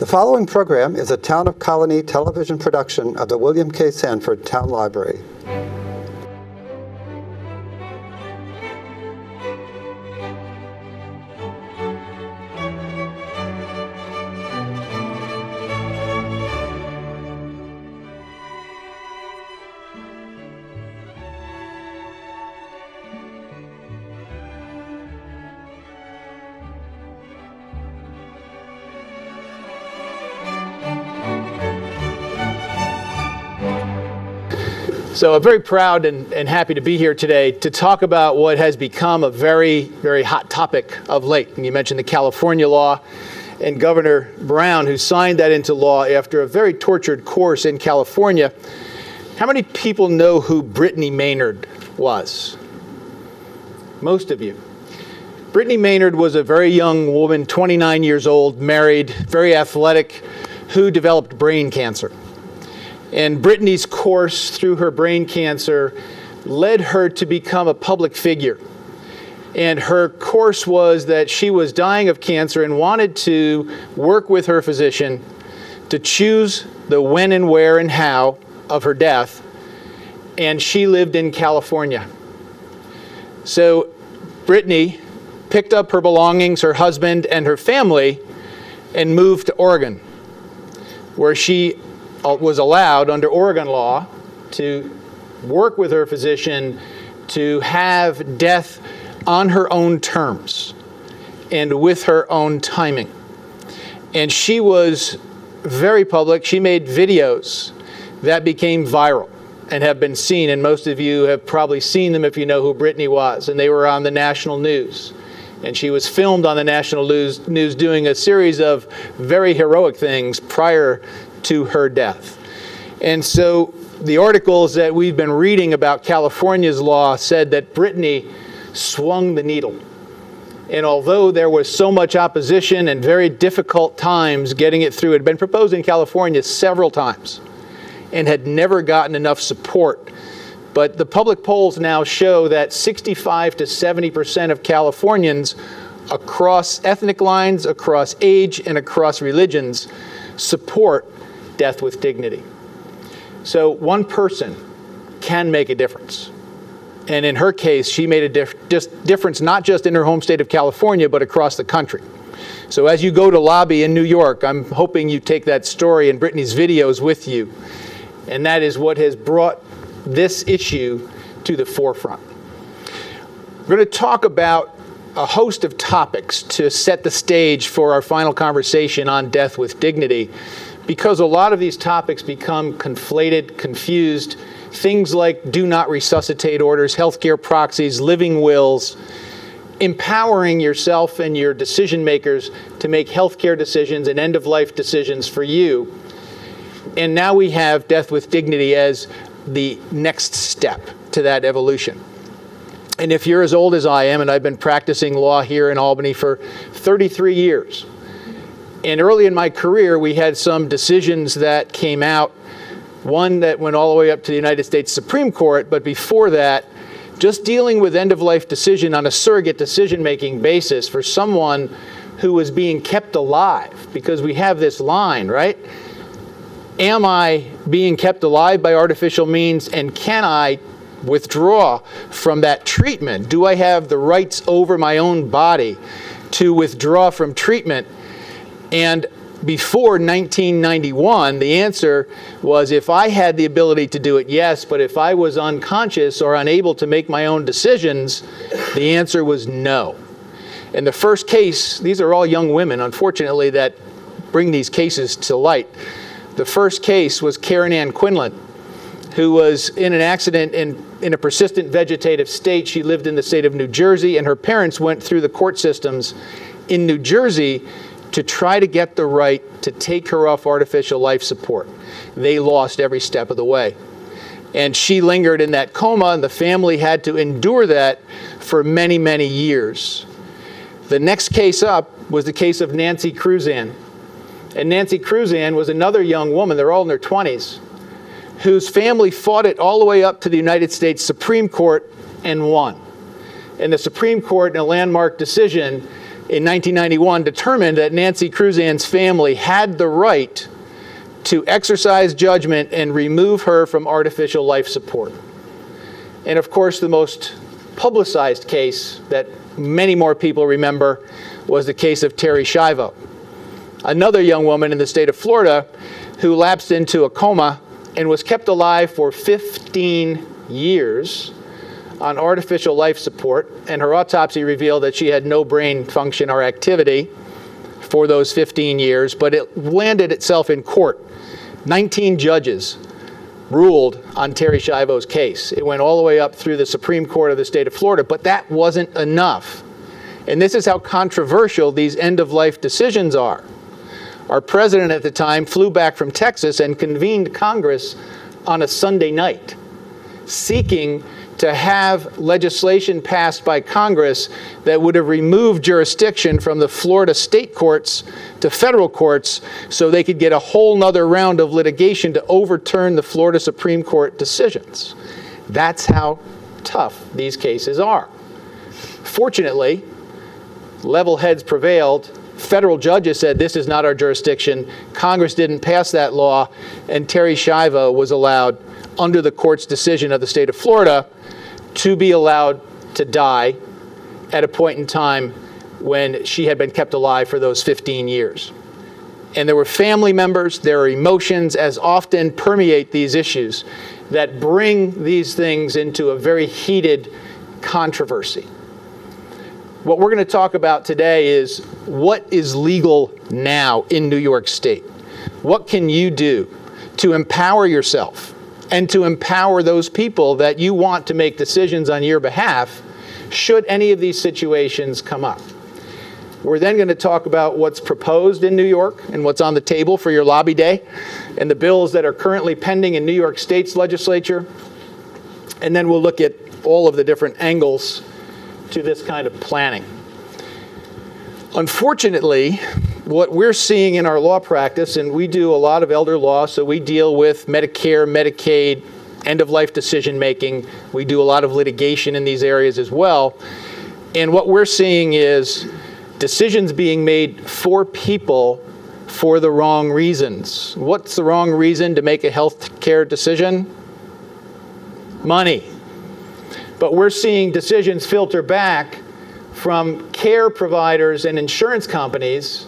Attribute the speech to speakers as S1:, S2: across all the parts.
S1: The following program is a Town of Colonie television production of the William K. Sanford Town Library.
S2: So I'm very proud and, and, happy to be here today to talk about what has become a very, very hot topic of late. And you mentioned the California law and Governor Brown, who signed that into law after a very tortured course in California. How many people know who Brittany Maynard was? Most of you. Brittany Maynard was a very young woman, 29 years old, married, very athletic, who developed brain cancer. And Brittany's course through her brain cancer led her to become a public figure. And her course was that she was dying of cancer and wanted to work with her physician to choose the when and where and how of her death. And she lived in California. So Brittany picked up her belongings, her husband, and her family, and moved to Oregon, where she Uh, was allowed under Oregon law to work with her physician to have death on her own terms and with her own timing. And she was very public. She made videos that became viral and have been seen, and most of you have probably seen them if you know who Brittany was, and they were on the national news. And she was filmed on the national news, news doing a series of very heroic things prior to her death. And so the articles that we've been reading about California's law said that Brittany swung the needle. And although there was so much opposition and very difficult times getting it through, it had been proposed in California several times and had never gotten enough support. But the public polls now show that 65 to 70 percent of Californians across ethnic lines, across age, and across religions support death with dignity. So one person can make a difference. And in her case, she made a dif- difference not just in her home state of California, but across the country. So as you go to lobby in New York, I'm hoping you take that story and Brittany's videos with you. And that is what has brought this issue to the forefront. We're going to talk about a host of topics to set the stage for our final conversation on death with dignity because a lot of these topics become conflated, confused. Things like do not resuscitate orders, healthcare proxies, living wills, empowering yourself and your decision makers to make healthcare decisions and end of life decisions for you. And now we have death with dignity as the next step to that evolution. And if you're as old as I am, and I've been practicing law here in Albany for 33 years, and early in my career, we had some decisions that came out. One that went all the way up to the United States Supreme Court, but before that, just dealing with end of life decision on a surrogate decision making basis for someone who was being kept alive, because we have this line, right? Am I being kept alive by artificial means, and can I withdraw from that treatment? Do I have the rights over my own body to withdraw from treatment? And before 1991, the answer was if I had the ability to do it, yes, but if I was unconscious or unable to make my own decisions, the answer was no. In the first case, these are all young women, unfortunately, that bring these cases to light. The first case was Karen Ann Quinlan, who was in an accident in, in a persistent vegetative state. She lived in the state of New Jersey, and her parents went through the court systems in New Jersey to try to get the right to take her off artificial life support. They lost every step of the way. And she lingered in that coma, and the family had to endure that for many, many years. The next case up was the case of Nancy Cruzan. And Nancy Cruzan was another young woman, they're all in their 20s, whose family fought it all the way up to the United States Supreme Court and won. And the Supreme Court, in a landmark decision, in 1991 determined that Nancy Cruzan's family had the right to exercise judgment and remove her from artificial life support. And of course, the most publicized case that many more people remember was the case of Terri Schiavo, another young woman in the state of Florida who lapsed into a coma and was kept alive for 15 years on artificial life support. And her autopsy revealed that she had no brain function or activity for those 15 years, but it landed itself in court. 19 judges ruled on Terri Schiavo's case. It went all the way up through the Supreme Court of the state of Florida, but that wasn't enough. And this is how controversial these end of life decisions are. Our president at the time flew back from Texas and convened Congress on a Sunday night, seeking to have legislation passed by Congress that would have removed jurisdiction from the Florida state courts to federal courts so they could get a whole nother round of litigation to overturn the Florida Supreme Court decisions. That's how tough these cases are. Fortunately, level heads prevailed. Federal judges said this is not our jurisdiction. Congress didn't pass that law, and Terri Schiavo was allowed, under the court's decision of the state of Florida, to be allowed to die at a point in time when she had been kept alive for those 15 years. And there were family members, there are emotions, as often permeate these issues, that bring these things into a very heated controversy. What we're going to talk about today is what is legal now in New York State? What can you do to empower yourself and to empower those people that you want to make decisions on your behalf should any of these situations come up? We're then going to talk about what's proposed in New York and what's on the table for your lobby day and the bills that are currently pending in New York State's legislature. And then we'll look at all of the different angles to this kind of planning. Unfortunately, what we're seeing in our law practice, and we do a lot of elder law, so we deal with Medicare, Medicaid, end of life decision making. We do a lot of litigation in these areas as well. And what we're seeing is decisions being made for people for the wrong reasons. What's the wrong reason to make a health care decision? Money. But we're seeing decisions filter back from care providers and insurance companies.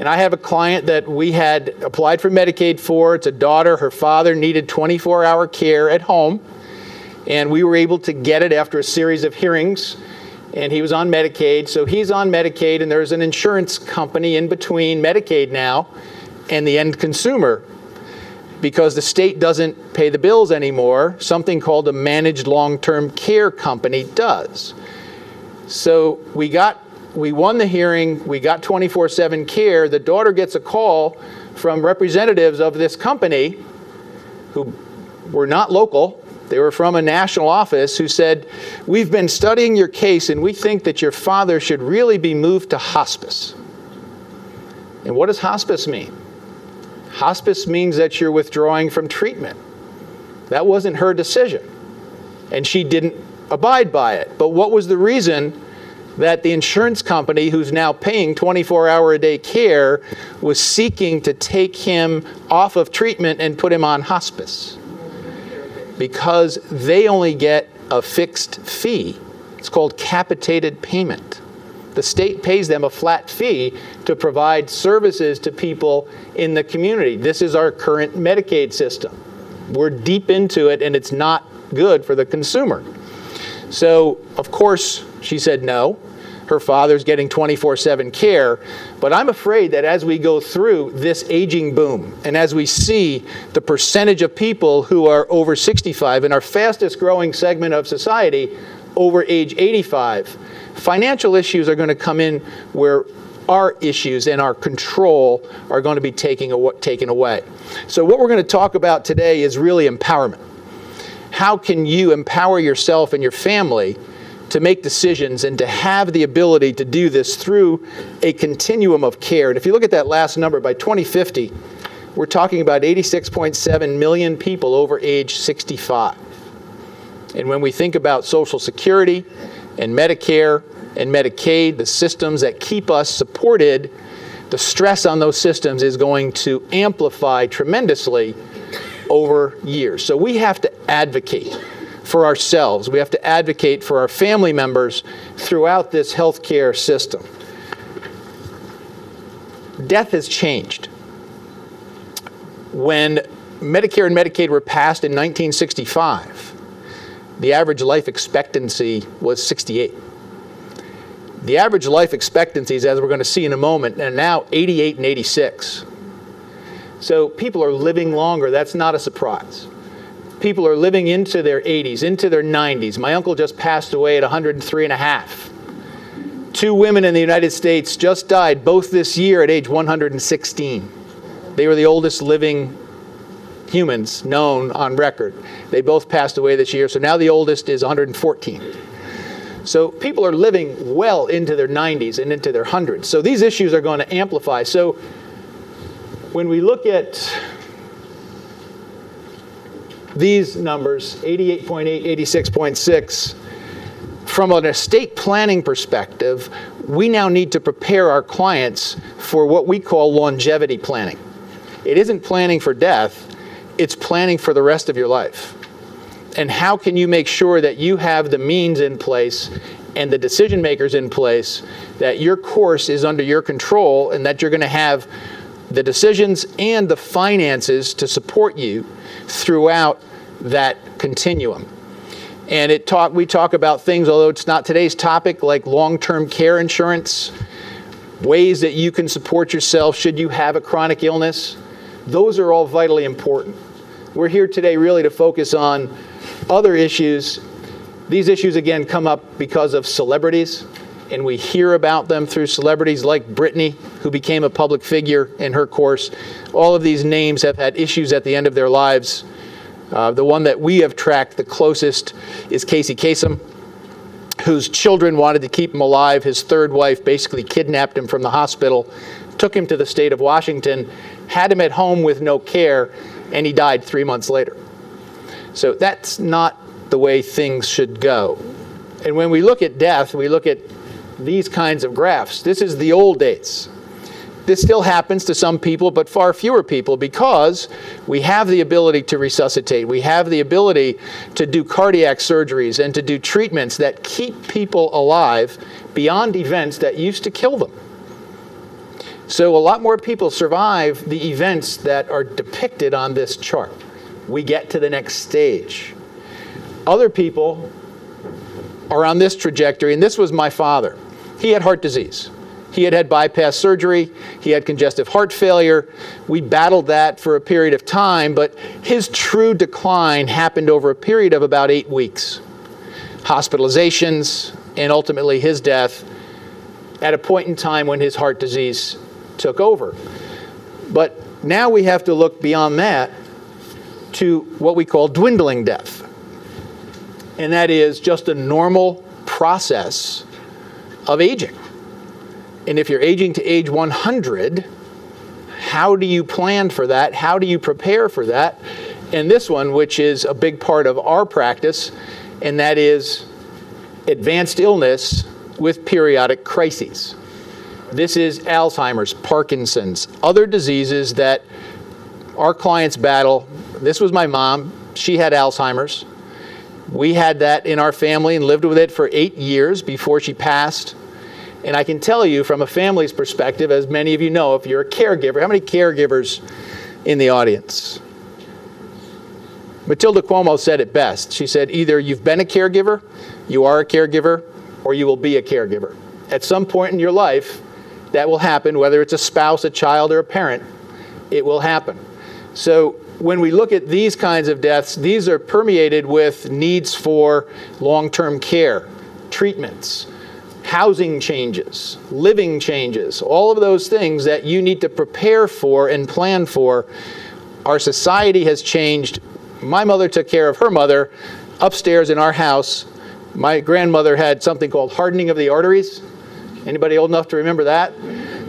S2: And I have a client that we had applied for Medicaid for. It's a daughter. Her father needed 24 hour care at home. And we were able to get it after a series of hearings. And he was on Medicaid. So he's on Medicaid, and there's an insurance company in between Medicaid now and the end consumer because the state doesn't pay the bills anymore, something called a managed long-term care company does. So we got we won the hearing, we got 24/7 care. The daughter gets a call from representatives of this company who were not local. They were from a national office who said, "We've been studying your case and we think that your father should really be moved to hospice." And what does hospice mean? Hospice means that you're withdrawing from treatment. That wasn't her decision. And she didn't abide by it. But what was the reason that the insurance company, who's now paying 24 hour a day care, was seeking to take him off of treatment and put him on hospice? Because they only get a fixed fee. It's called capitated payment. The state pays them a flat fee to provide services to people in the community. This is our current Medicaid system. We're deep into it, and it's not good for the consumer. So, of course, she said no. Her father's getting 24 7 care. But I'm afraid that as we go through this aging boom, and as we see the percentage of people who are over 65 in our fastest growing segment of society over age 85, financial issues are going to come in where our issues and our control are going to be taken away. So, what we're going to talk about today is really empowerment. How can you empower yourself and your family to make decisions and to have the ability to do this through a continuum of care? And if you look at that last number, by 2050, we're talking about 86.7 million people over age 65. And when we think about Social Security and Medicare and Medicaid, the systems that keep us supported, the stress on those systems is going to amplify tremendously over years. So we have to advocate for ourselves. We have to advocate for our family members throughout this healthcare system. Death has changed. When Medicare and Medicaid were passed in 1965, the average life expectancy was 68. The average life expectancies, as we're going to see in a moment, are now 88 and 86. So people are living longer. That's not a surprise. People are living into their 80s, into their 90s. My uncle just passed away at 103 and a half. Two women in the United States just died, both this year at age 116. They were the oldest living humans known on record. They both passed away this year, so now the oldest is 114. So people are living well into their 90s and into their hundreds. So these issues are going to amplify. So when we look at these numbers 88.8, 86.6 from an estate planning perspective, we now need to prepare our clients for what we call longevity planning. It isn't planning for death, it's planning for the rest of your life. And how can you make sure that you have the means in place and the decision makers in place that your course is under your control and that you're going to have the decisions and the finances to support you throughout that continuum. And it talk, we talk about things, although it's not today's topic, like long-term care insurance, ways that you can support yourself should you have a chronic illness. Those are all vitally important. We're here today really to focus on other issues. These issues, again, come up because of celebrities, and we hear about them through celebrities like Brittany, who became a public figure in her course. All of these names have had issues at the end of their lives. Uh, the one that we have tracked the closest is Casey Kasem, whose children wanted to keep him alive. His third wife basically kidnapped him from the hospital, took him to the state of Washington, had him at home with no care, and he died three months later. So that's not the way things should go. And when we look at death, we look at these kinds of graphs. This is the old days. This still happens to some people, but far fewer people because we have the ability to resuscitate. We have the ability to do cardiac surgeries and to do treatments that keep people alive beyond events that used to kill them. So a lot more people survive the events that are depicted on this chart. We get to the next stage. Other people are on this trajectory, and this was my father. He had heart disease. He had had bypass surgery. He had congestive heart failure. We battled that for a period of time, but his true decline happened over a period of about eight weeks. Hospitalizations, and ultimately his death at a point in time when his heart disease took over. But now we have to look beyond that to what we call dwindling death. And that is just a normal process of aging. And if you're aging to age 100, how do you plan for that? How do you prepare for that? And this one, which is a big part of our practice, and that is advanced illness with periodic crises. This is Alzheimer's, Parkinson's, other diseases that our clients battle. This was my mom. She had Alzheimer's. We had that in our family and lived with it for eight years before she passed. And I can tell you from a family's perspective, as many of you know, if you're a caregiver, how many caregivers in the audience? Matilda Cuomo said it best. She said, either you've been a caregiver, you are a caregiver, or you will be a caregiver. At some point in your life, that will happen, whether it's a spouse, a child, or a parent, it will happen. So when we look at these kinds of deaths, these are permeated with needs for long term care, treatments, housing changes, living changes, all of those things that you need to prepare for and plan for. Our society has changed. My mother took care of her mother upstairs in our house. My grandmother had something called hardening of the arteries. Anybody old enough to remember that?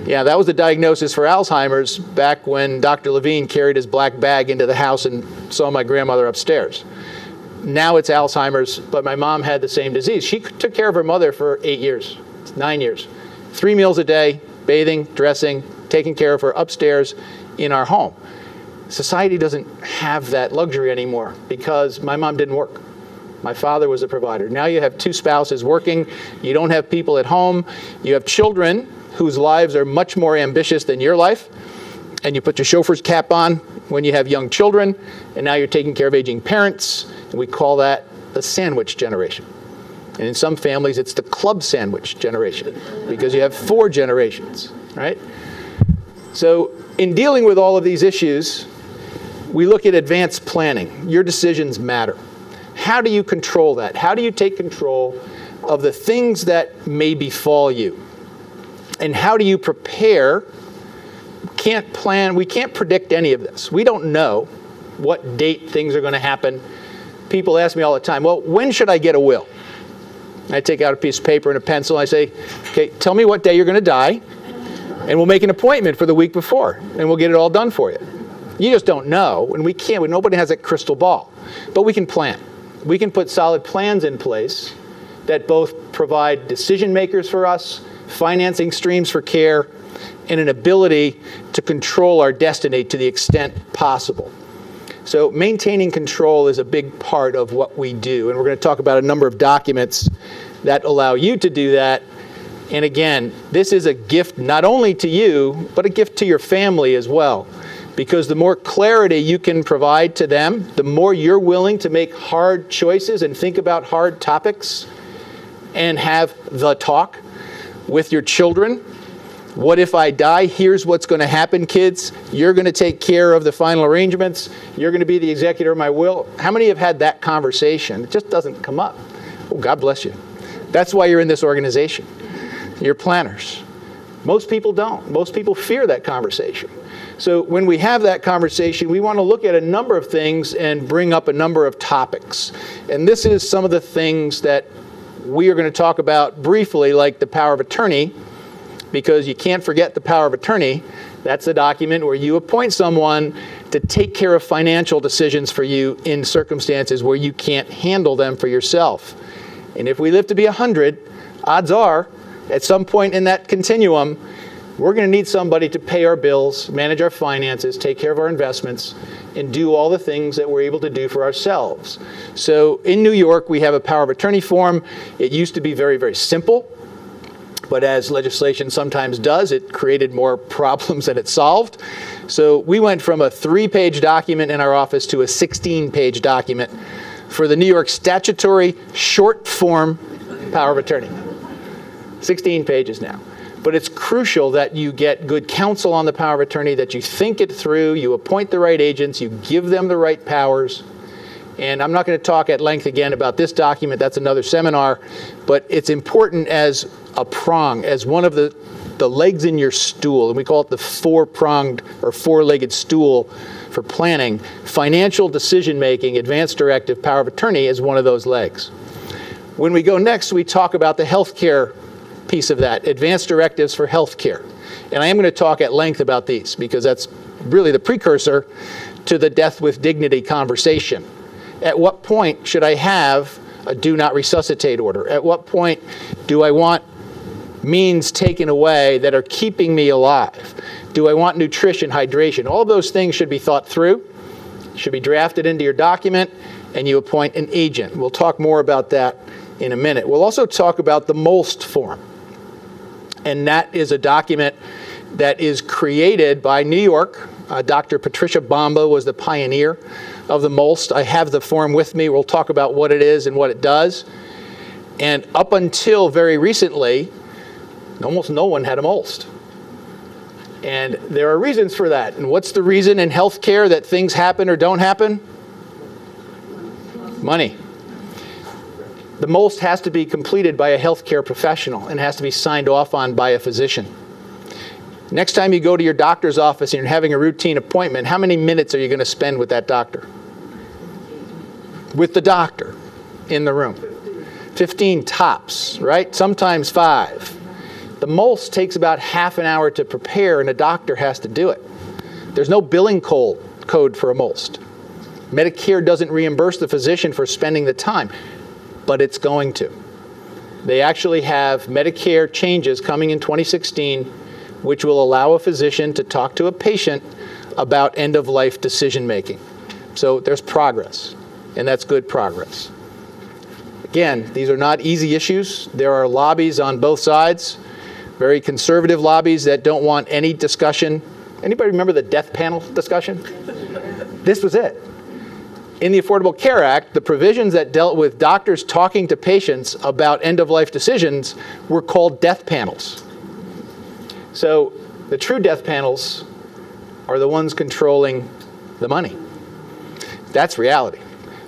S2: Yeah, that was the diagnosis for Alzheimer's back when Dr. Levine carried his black bag into the house and saw my grandmother upstairs. Now it's Alzheimer's, but my mom had the same disease. She took care of her mother for eight years. Nine years. Three meals a day, bathing, dressing, taking care of her upstairs in our home. Society doesn't have that luxury anymore because my mom didn't work. My father was a provider. Now you have two spouses working. You don't have people at home. You have children whose lives are much more ambitious than your life. And you put your chauffeur's cap on when you have young children. And now you're taking care of aging parents. And we call that the sandwich generation. And in some families, it's the club sandwich generation because you have four generations, right? So, in dealing with all of these issues, we look at advanced planning. Your decisions matter. How do you control that? How do you take control of the things that may befall you? And how do you prepare? Can't plan, we can't predict any of this. We don't know what date things are going to happen. People ask me all the time, well, when should I get a will? I take out a piece of paper and a pencil. And I say, okay, tell me what day you're going to die, and we'll make an appointment for the week before, and we'll get it all done for you. You just don't know, and we can't. Nobody has a crystal ball, but we can plan. We can put solid plans in place that both provide decision makers for us, financing streams for care, and an ability to control our destiny to the extent possible. So maintaining control is a big part of what we do. And we're going to talk about a number of documents that allow you to do that. And again, this is a gift not only to you, but a gift to your family as well. Because the more clarity you can provide to them, the more you're willing to make hard choices and think about hard topics and have the talk with your children what if I die? Here's what's going to happen, kids. You're going to take care of the final arrangements. You're going to be the executor of my will. How many have had that conversation? It just doesn't come up. Oh, God bless you. That's why you're in this organization. You're planners. Most people don't. Most people fear that conversation. So when we have that conversation, we want to look at a number of things and bring up a number of topics. And this is some of the things that we are going to talk about briefly, like the power of attorney because you can't forget the power of attorney. That's a document where you appoint someone to take care of financial decisions for you in circumstances where you can't handle them for yourself. And if we live to be 100, odds are, at some point in that continuum, we're going to need somebody to pay our bills, manage our finances, take care of our investments, and do all the things that we're able to do for ourselves. So in New York, we have a power of attorney form. It used to be very, very simple. But as legislation sometimes does, it created more problems than it solved. So we went from a three page document in our office to a 16 page document for the New York statutory short form power of attorney. 16 pages now. But it's crucial that you get good counsel on the power of attorney, that you think it through, you appoint the right agents, you give them the right powers. And I'm not going to talk at length again about this document, that's another seminar, but it's important as a prong, as one of the, the legs in your stool, and we call it the four pronged or four legged stool for planning. Financial decision making, advanced directive, power of attorney is one of those legs. When we go next, we talk about the healthcare piece of that, advanced directives for healthcare. And I am going to talk at length about these because that's really the precursor to the death with dignity conversation. At what point should I have a do not resuscitate order? At what point do I want means taken away that are keeping me alive? Do I want nutrition, hydration? All those things should be thought through, should be drafted into your document, and you appoint an agent. We'll talk more about that in a minute. We'll also talk about the MOLST form. And that is a document that is created by New York. Uh, Dr. Patricia Bomba was the pioneer of the MOLST. I have the form with me. We'll talk about what it is and what it does. And up until very recently, almost no one had a MOLST. And there are reasons for that. And what's the reason in healthcare that things happen or don't happen? Money. The MOLST has to be completed by a healthcare professional and has to be signed off on by a physician. Next time you go to your doctor's office and you're having a routine appointment, how many minutes are you going to spend with that doctor? With the doctor in the room. 15 tops, right? Sometimes five. The MOLST takes about half an hour to prepare, and a doctor has to do it. There's no billing code for a MOLST. Medicare doesn't reimburse the physician for spending the time, but it's going to. They actually have Medicare changes coming in 2016, which will allow a physician to talk to a patient about end of life decision making. So there's progress, and that's good progress. Again, these are not easy issues. There are lobbies on both sides, very conservative lobbies that don't want any discussion. Anybody remember the death panel discussion? this was it. In the Affordable Care Act, the provisions that dealt with doctors talking to patients about end of life decisions were called death panels. So the true death panels are the ones controlling the money. That's reality.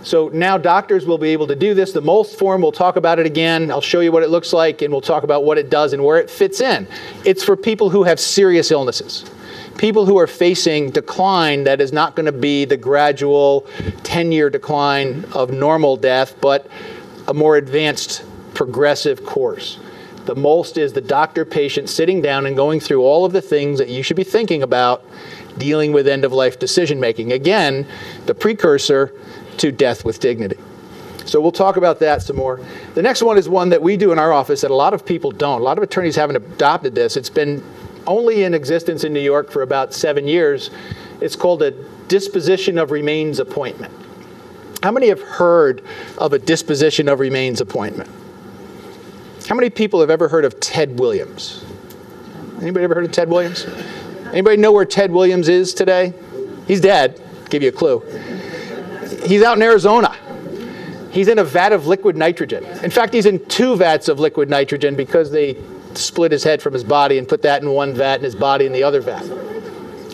S2: So now doctors will be able to do this. The MOLST form, we'll talk about it again. I'll show you what it looks like and we'll talk about what it does and where it fits in. It's for people who have serious illnesses. People who are facing decline that is not going to be the gradual 10 year decline of normal death, but a more advanced progressive course. The MOLST is the doctor patient sitting down and going through all of the things that you should be thinking about dealing with end of life decision making. Again, the precursor to death with dignity. So we'll talk about that some more. The next one is one that we do in our office that a lot of people don't. A lot of attorneys haven't adopted this. It's been only in existence in New York for about seven years. It's called a disposition of remains appointment. How many have heard of a disposition of remains appointment? How many people have ever heard of Ted Williams? Anybody ever heard of Ted Williams? Anybody know where Ted Williams is today? He's dead. Give you a clue. He's out in Arizona. He's in a vat of liquid nitrogen. In fact, he's in two vats of liquid nitrogen because they split his head from his body and put that in one vat and his body in the other vat.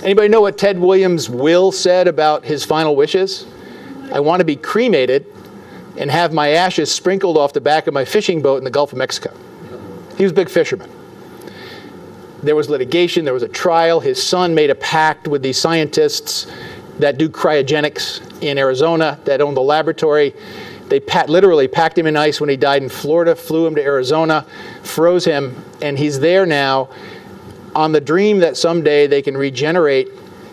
S2: Anybody know what Ted Williams' will said about his final wishes? I want to be cremated and have my ashes sprinkled off the back of my fishing boat in the Gulf of Mexico. He was a big fisherman. There was litigation, there was a trial. His son made a pact with these scientists that do cryogenics in Arizona that own the laboratory. They pat, literally packed him in ice when he died in Florida, flew him to Arizona, froze him, and he's there now on the dream that someday they can regenerate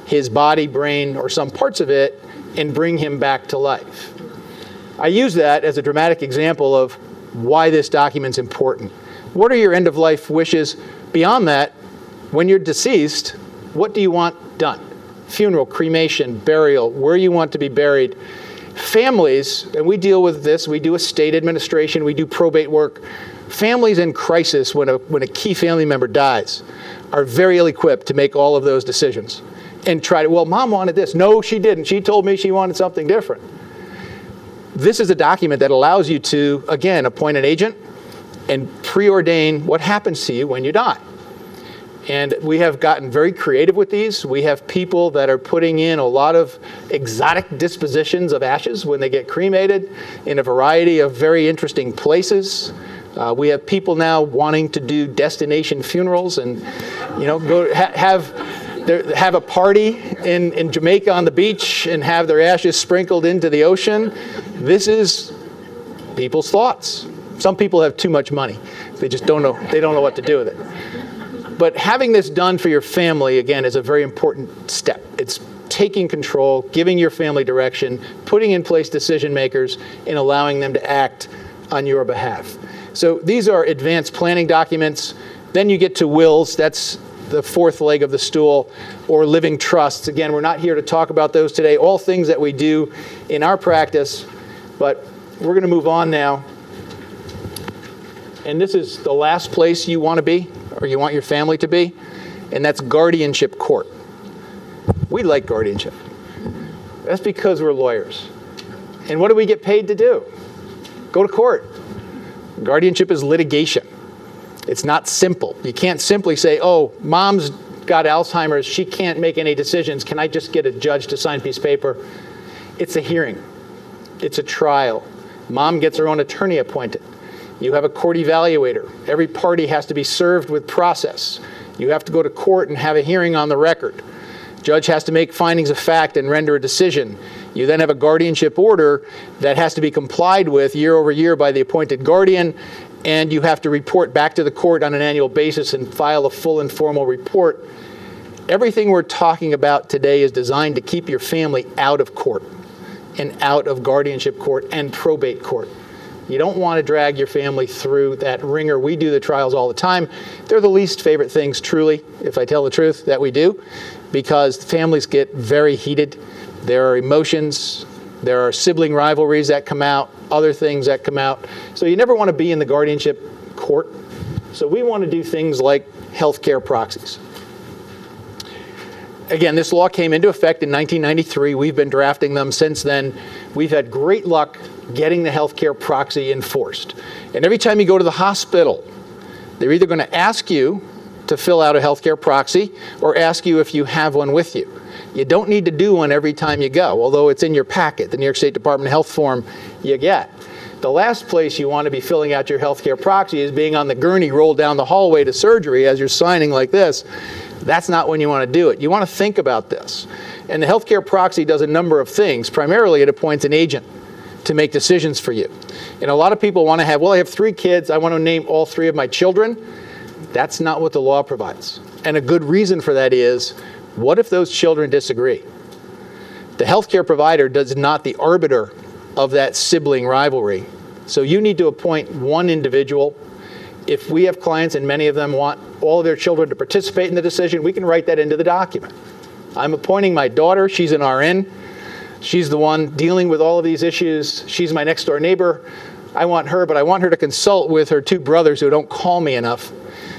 S2: his body, brain, or some parts of it and bring him back to life. I use that as a dramatic example of why this document's important. What are your end of life wishes? Beyond that, when you're deceased, what do you want done? Funeral, cremation, burial, where you want to be buried. Families, and we deal with this, we do estate administration, we do probate work. Families in crisis when a, when a key family member dies are very ill equipped to make all of those decisions and try to, well, mom wanted this. No, she didn't. She told me she wanted something different. This is a document that allows you to, again, appoint an agent and preordain what happens to you when you die. And we have gotten very creative with these. We have people that are putting in a lot of exotic dispositions of ashes when they get cremated in a variety of very interesting places. Uh, we have people now wanting to do destination funerals and, you know, go ha- have have a party in, in Jamaica on the beach and have their ashes sprinkled into the ocean. This is people's thoughts. Some people have too much money. They just don't know. They don't know what to do with it. But having this done for your family, again, is a very important step. It's taking control, giving your family direction, putting in place decision makers, and allowing them to act on your behalf. So these are advanced planning documents. Then you get to wills. That's the fourth leg of the stool, or living trusts. Again, we're not here to talk about those today. All things that we do in our practice, but we're going to move on now. And this is the last place you want to be or you want your family to be, and that's guardianship court. We like guardianship. That's because we're lawyers. And what do we get paid to do? Go to court. Guardianship is litigation. It's not simple. You can't simply say, oh, mom's got Alzheimer's, she can't make any decisions. Can I just get a judge to sign a piece of paper? It's a hearing, it's a trial. Mom gets her own attorney appointed. You have a court evaluator. Every party has to be served with process. You have to go to court and have a hearing on the record. Judge has to make findings of fact and render a decision. You then have a guardianship order that has to be complied with year over year by the appointed guardian, and you have to report back to the court on an annual basis and file a full and formal report. Everything we're talking about today is designed to keep your family out of court and out of guardianship court and probate court You don't want to drag your family through that wringer. We do the trials all the time. They're the least favorite things, truly, if I tell the truth, that we do, because families get very heated. There are emotions, there are sibling rivalries that come out, other things that come out. So you never want to be in the guardianship court. So we want to do things like healthcare proxies. Again, this law came into effect in 1993. We've been drafting them since then. We've had great luck getting the healthcare proxy enforced. And every time you go to the hospital, they're either going to ask you to fill out a healthcare proxy or ask you if you have one with you. You don't need to do one every time you go, although it's in your packet, the New York State Department of Health form you get. The last place you want to be filling out your healthcare proxy is being on the gurney rolled down the hallway to surgery as you're signing like this. That's not when you want to do it. You want to think about this. And the healthcare proxy does a number of things. Primarily, it appoints an agent to make decisions for you. And a lot of people want to have, well, I have three kids, I want to name all three of my children. That's not what the law provides. And a good reason for that is what if those children disagree? The healthcare provider does not the arbiter of that sibling rivalry. So you need to appoint one individual. If we have clients and many of them want all of their children to participate in the decision, we can write that into the document. I'm appointing my daughter, she's an RN. She's the one dealing with all of these issues. She's my next door neighbor. I want her, but I want her to consult with her two brothers who don't call me enough.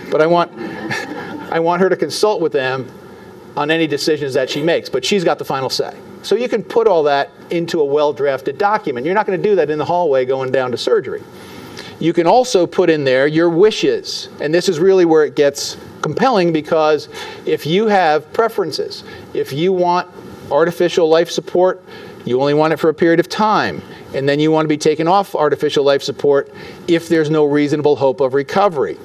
S2: But I want, I want her to consult with them on any decisions that she makes, but she's got the final say. So you can put all that into a well drafted document. You're not going to do that in the hallway going down to surgery. You can also put in there your wishes, and this is really where it gets compelling because if you have preferences, if you want artificial life support, you only want it for a period of time, and then you want to be taken off artificial life support if there's no reasonable hope of recovery.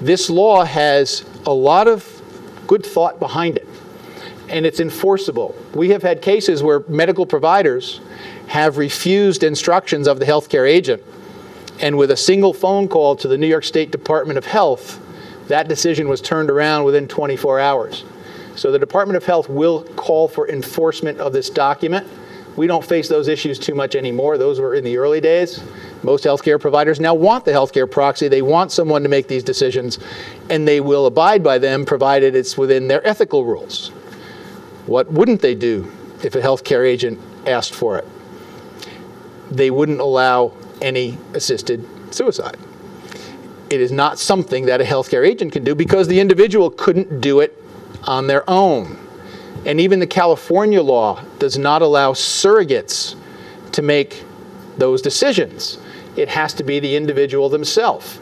S2: This law has a lot of good thought behind it, and it's enforceable. We have had cases where medical providers have refused instructions of the healthcare agent, and with a single phone call to the New York State Department of Health, that decision was turned around within 24 hours. So the Department of Health will call for enforcement of this document. We don't face those issues too much anymore. Those were in the early days. Most healthcare providers now want the healthcare proxy. They want someone to make these decisions, and they will abide by them provided it's within their ethical rules. What wouldn't they do if a healthcare agent asked for it? They wouldn't allow any assisted suicide. It is not something that a healthcare agent can do because the individual couldn't do it on their own. And even the California law does not allow surrogates to make those decisions. It has to be the individual themselves.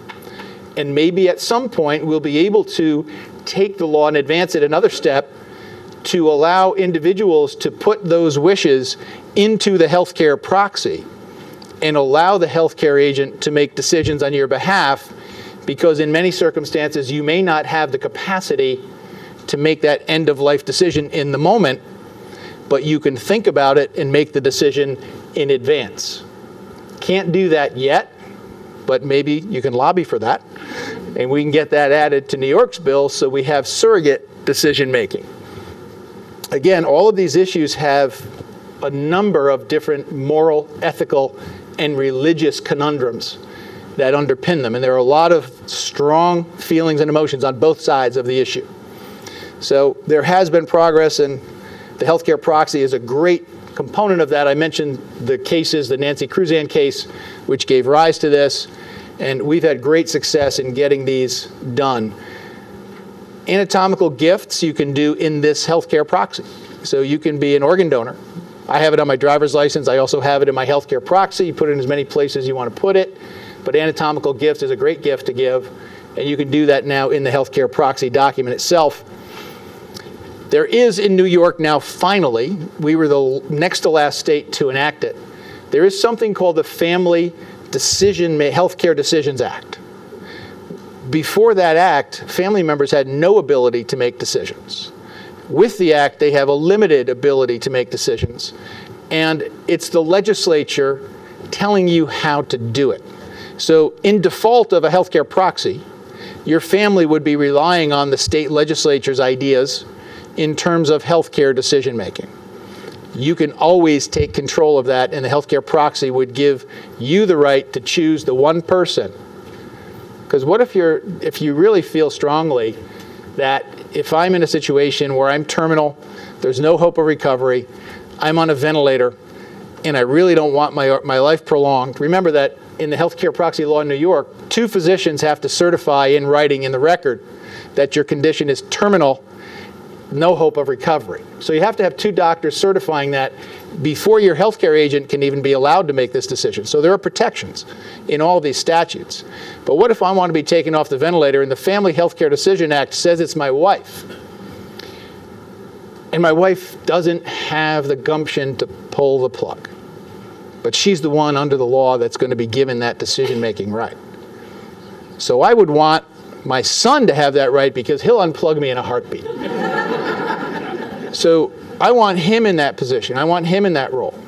S2: And maybe at some point we'll be able to take the law and advance it another step to allow individuals to put those wishes into the healthcare proxy and allow the healthcare agent to make decisions on your behalf because in many circumstances you may not have the capacity to make that end of life decision in the moment, but you can think about it and make the decision in advance. Can't do that yet, but maybe you can lobby for that. And we can get that added to New York's bill so we have surrogate decision making. Again, all of these issues have a number of different moral, ethical, and religious conundrums that underpin them. And there are a lot of strong feelings and emotions on both sides of the issue. So there has been progress, and the healthcare proxy is a great component of that. I mentioned the cases, the Nancy Cruzan case, which gave rise to this, and we've had great success in getting these done. Anatomical gifts you can do in this healthcare proxy. So you can be an organ donor. I have it on my driver's license. I also have it in my healthcare proxy. You put it in as many places you want to put it. But anatomical gifts is a great gift to give, and you can do that now in the healthcare proxy document itself. There is in New York now, finally, we were the next to last state to enact it. There is something called the Family Decision Healthcare Decisions Act. Before that act, family members had no ability to make decisions. With the act, they have a limited ability to make decisions. And it's the legislature telling you how to do it. So, in default of a healthcare proxy, your family would be relying on the state legislature's ideas in terms of healthcare decision making. you can always take control of that, and the healthcare proxy would give you the right to choose the one person. Because what if you're if you really feel strongly that if I'm in a situation where I'm terminal, there's no hope of recovery, I'm on a ventilator, and I really don't want my my life prolonged. Remember that in the healthcare proxy law in New York, two physicians have to certify in writing in the record that your condition is terminal no hope of recovery. So you have to have two doctors certifying that before your healthcare agent can even be allowed to make this decision. So there are protections in all these statutes. But what if I want to be taken off the ventilator and the Family Healthcare Decision Act says it's my wife? And my wife doesn't have the gumption to pull the plug. But she's the one under the law that's going to be given that decision making right. So I would want my son to have that right because he'll unplug me in a heartbeat. So I want him in that position. I want him in that role.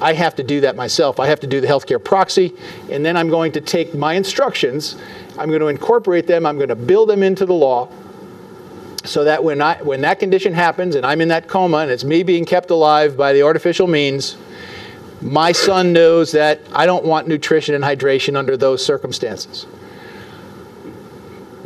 S2: I have to do that myself. I have to do the healthcare proxy, and then I'm going to take my instructions, I'm going to incorporate them, I'm going to build them into the law so that when, I, when that condition happens and I'm in that coma and it's me being kept alive by the artificial means, my son knows that I don't want nutrition and hydration under those circumstances.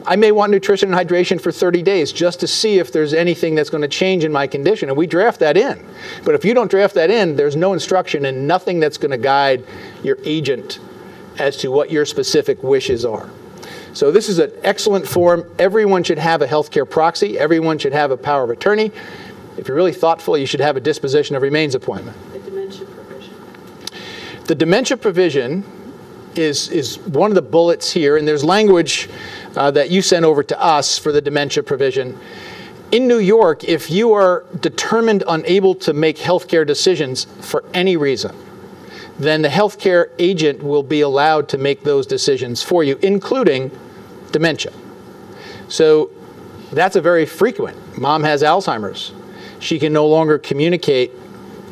S2: I may want nutrition and hydration for 30 days just to see if there's anything that's going to change in my condition. And we draft that in. But if you don't draft that in, there's no instruction and nothing that's going to guide your agent as to what your specific wishes are. So this is an excellent form. Everyone should have a healthcare proxy. Everyone should have a power of attorney. If you're really thoughtful, you should have a disposition of remains appointment.
S3: The dementia provision.
S2: The dementia provision is, is one of the bullets here, and there's language uh, that you sent over to us for the dementia provision. In New York, if you are determined unable to make healthcare decisions for any reason, then the healthcare agent will be allowed to make those decisions for you, including dementia. So that's a very frequent. Mom has Alzheimer's. She can no longer communicate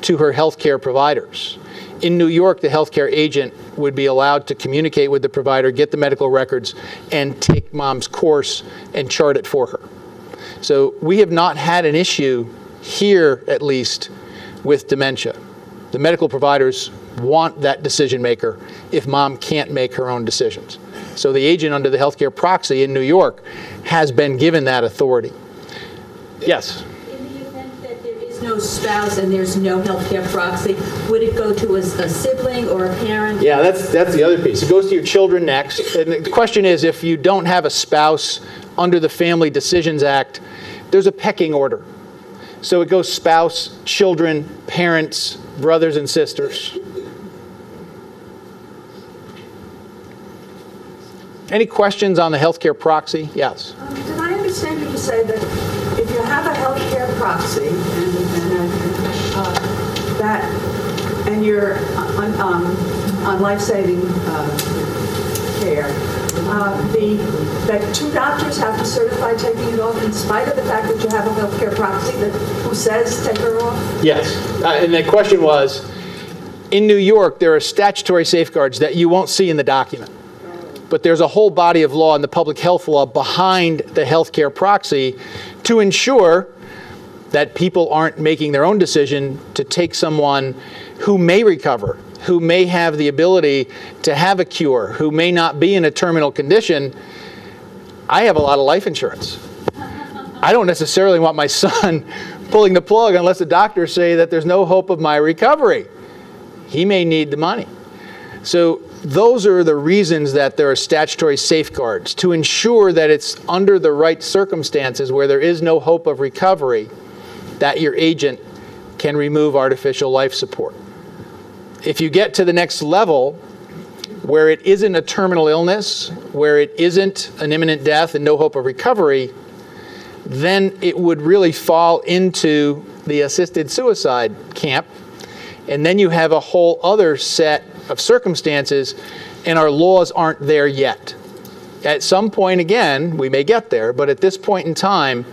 S2: to her healthcare providers. In New York, the healthcare agent would be allowed to communicate with the provider, get the medical records, and take mom's course and chart it for her. So we have not had an issue here, at least, with dementia. The medical providers want that decision maker if mom can't make her own decisions. So the agent under the healthcare proxy in New York has been given that authority. Yes?
S3: In the event that there is no spouse and there's no healthcare proxy, would it go to a a sibling or a parent?
S2: Yeah, that's, that's the other piece. It goes to your children next. And the question is if you don't have a spouse under the Family Decisions Act, there's a pecking order. So it goes spouse, children, parents, brothers, and sisters. Any questions on the healthcare proxy? Yes.
S4: Um, Did I understand you to say that if you have a healthcare proxy and, and that, and you're on, um, on life-saving uh, care, uh, the, that two doctors have to certify taking it off in spite of the fact that you have a healthcare proxy that, who says take her off?
S2: Yes. Uh, and the question was in New York, there are statutory safeguards that you won't see in the document. But there's a whole body of law in the public health law behind the healthcare proxy to ensure that people aren't making their own decision to take someone who may recover, who may have the ability to have a cure, who may not be in a terminal condition. I have a lot of life insurance. I don't necessarily want my son pulling the plug unless the doctors say that there's no hope of my recovery. He may need the money. So those are the reasons that there are statutory safeguards to ensure that it's under the right circumstances where there is no hope of recovery that your agent can remove artificial life support. If you get to the next level where it isn't a terminal illness, where it isn't an imminent death and no hope of recovery, then it would really fall into the assisted suicide camp. And then you have a whole other set of circumstances, and our laws aren't there yet. At some point, again, we may get there, but at this point in time,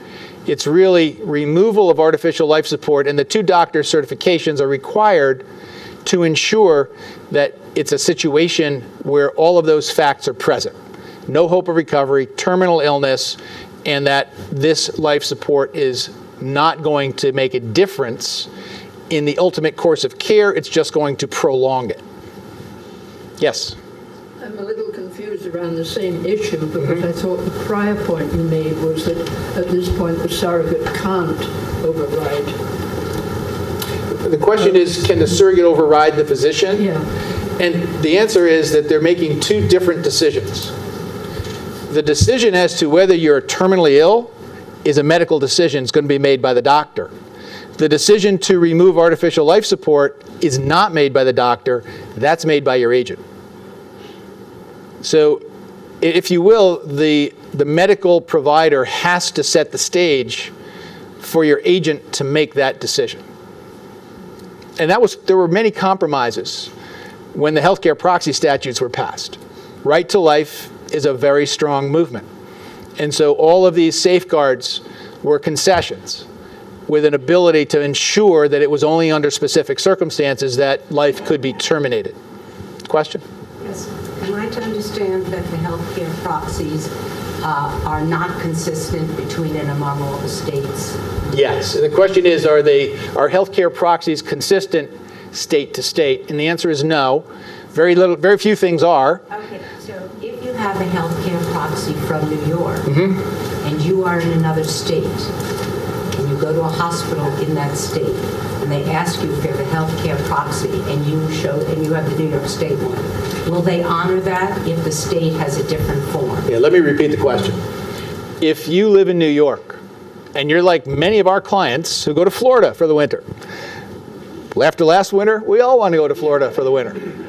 S2: it's really removal of artificial life support, and the two doctor certifications are required to ensure that it's a situation where all of those facts are present. No hope of recovery, terminal illness, and that this life support is not going to make a difference in the ultimate course of care, it's just going to prolong it. Yes?
S5: Um, I'm a little around the same issue because I thought the prior point you made was that at this point the surrogate can't override.
S2: The question is, can the surrogate override the physician?
S5: Yeah.
S2: And the answer is that they're making two different decisions. The decision as to whether you're terminally ill is a medical decision. It's going to be made by the doctor. The decision to remove artificial life support is not made by the doctor. That's made by your agent. So, if you will, the, the medical provider has to set the stage for your agent to make that decision. And that was, there were many compromises when the healthcare proxy statutes were passed. Right to life is a very strong movement. And so all of these safeguards were concessions with an ability to ensure that it was only under specific circumstances that life could be terminated. Question?
S6: Am I to understand that the healthcare proxies uh, are not consistent between and among all the states?
S2: Yes. The question is, are they, are healthcare proxies consistent state to state? And the answer is no. Very little, very few things are.
S6: Okay, so if you have a healthcare proxy from New York, and you are in another state, you go to a hospital in that state, and they ask you for the healthcare proxy, and you show, and you have the New York State one, will they honor that if the state has a different form?
S2: Yeah, let me repeat the question. If you live in New York and you're like many of our clients who go to Florida for the winter, after last winter, we all want to go to Florida for the winter.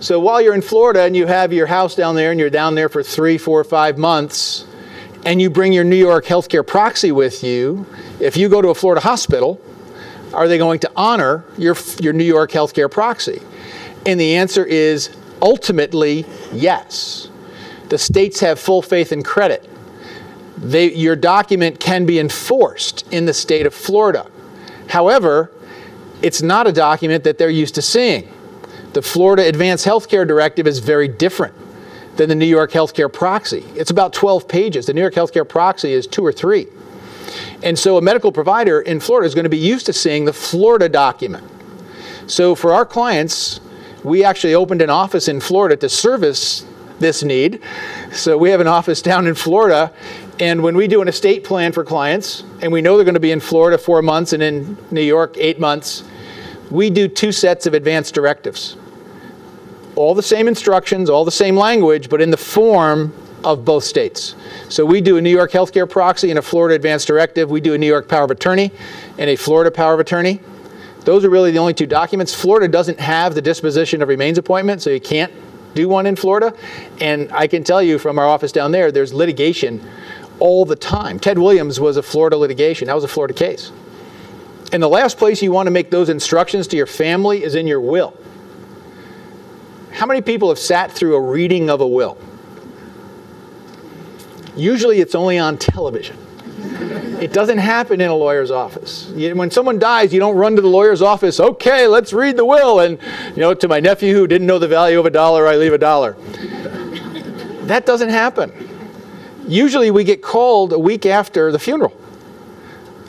S2: So while you're in Florida and you have your house down there and you're down there for three, four, five months, and you bring your New York healthcare proxy with you, if you go to a Florida hospital, are they going to honor your, your New York healthcare proxy? And the answer is ultimately yes. The states have full faith and credit. They, your document can be enforced in the state of Florida. However, it's not a document that they're used to seeing. The Florida Advanced Healthcare Directive is very different than the New York Healthcare Proxy. It's about 12 pages. The New York Healthcare Proxy is two or three. And so a medical provider in Florida is going to be used to seeing the Florida document. So for our clients, we actually opened an office in Florida to service this need. So we have an office down in Florida, and when we do an estate plan for clients, and we know they're going to be in Florida four months and in New York eight months, we do two sets of advanced directives. All the same instructions, all the same language, but in the form of both states. So we do a New York healthcare proxy and a Florida advanced directive. We do a New York power of attorney and a Florida power of attorney. Those are really the only two documents. Florida doesn't have the disposition of remains appointment, so you can't do one in Florida. And I can tell you from our office down there, there's litigation all the time. Ted Williams was a Florida litigation. That was a Florida case. And the last place you want to make those instructions to your family is in your will. How many people have sat through a reading of a will? Usually it's only on television. It doesn't happen in a lawyer's office. You- When someone dies, you don't run to the lawyer's office, okay, let's read the will. And, you know, to my nephew who didn't know the value of a dollar, I leave a dollar. That doesn't happen. Usually we get called a week after the funeral.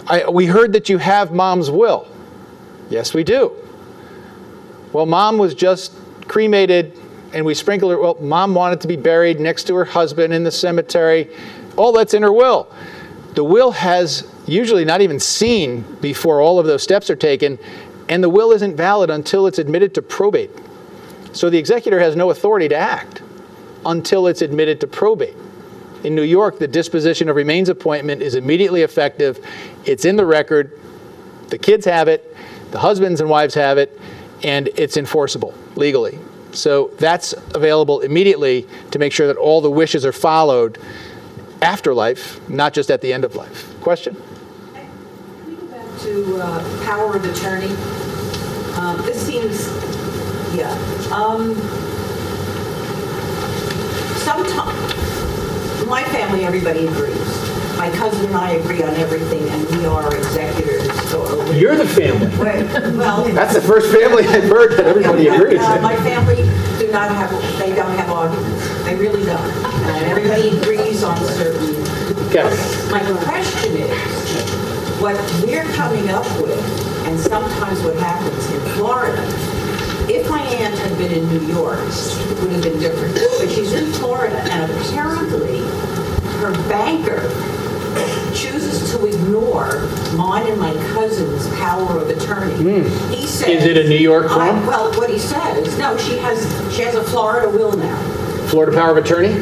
S2: I, we heard that you have mom's will. Yes, we do. Well, mom was just cremated and we sprinkle her. Well, mom wanted to be buried next to her husband in the cemetery. All that's in her will. The will has usually not even seen before all of those steps are taken, and the will isn't valid until it's admitted to probate. So the executor has no authority to act until it's admitted to probate. In New York, the disposition of remains appointment is immediately effective. It's in the record. The kids have it, the husbands and wives have it, and it's enforceable legally. So that's available immediately to make sure that all the wishes are followed after life, not just at the end of life. Question?
S4: Can we go back to uh, power of attorney? Um, This seems, yeah. um, Sometimes, my family, everybody agrees. My cousin and I agree on everything, and we are executors. so-
S2: You're the family.
S4: Well,
S2: That's the first family I've heard that everybody
S4: Yeah,
S2: agrees.
S4: uh, My family do not have, they don't have arguments. They really don't. And everybody agrees on certain.
S2: Okay.
S4: My question is, what we're coming up with And sometimes what happens in Florida, if my aunt had been in New York, it would have been different. But she's in Florida, and apparently her banker chooses to ignore mine and my cousin's power of attorney. Hmm. He says.
S2: Is it a New York form?
S4: Well, what he says, no, she has, she has a Florida will now.
S2: Florida power of attorney?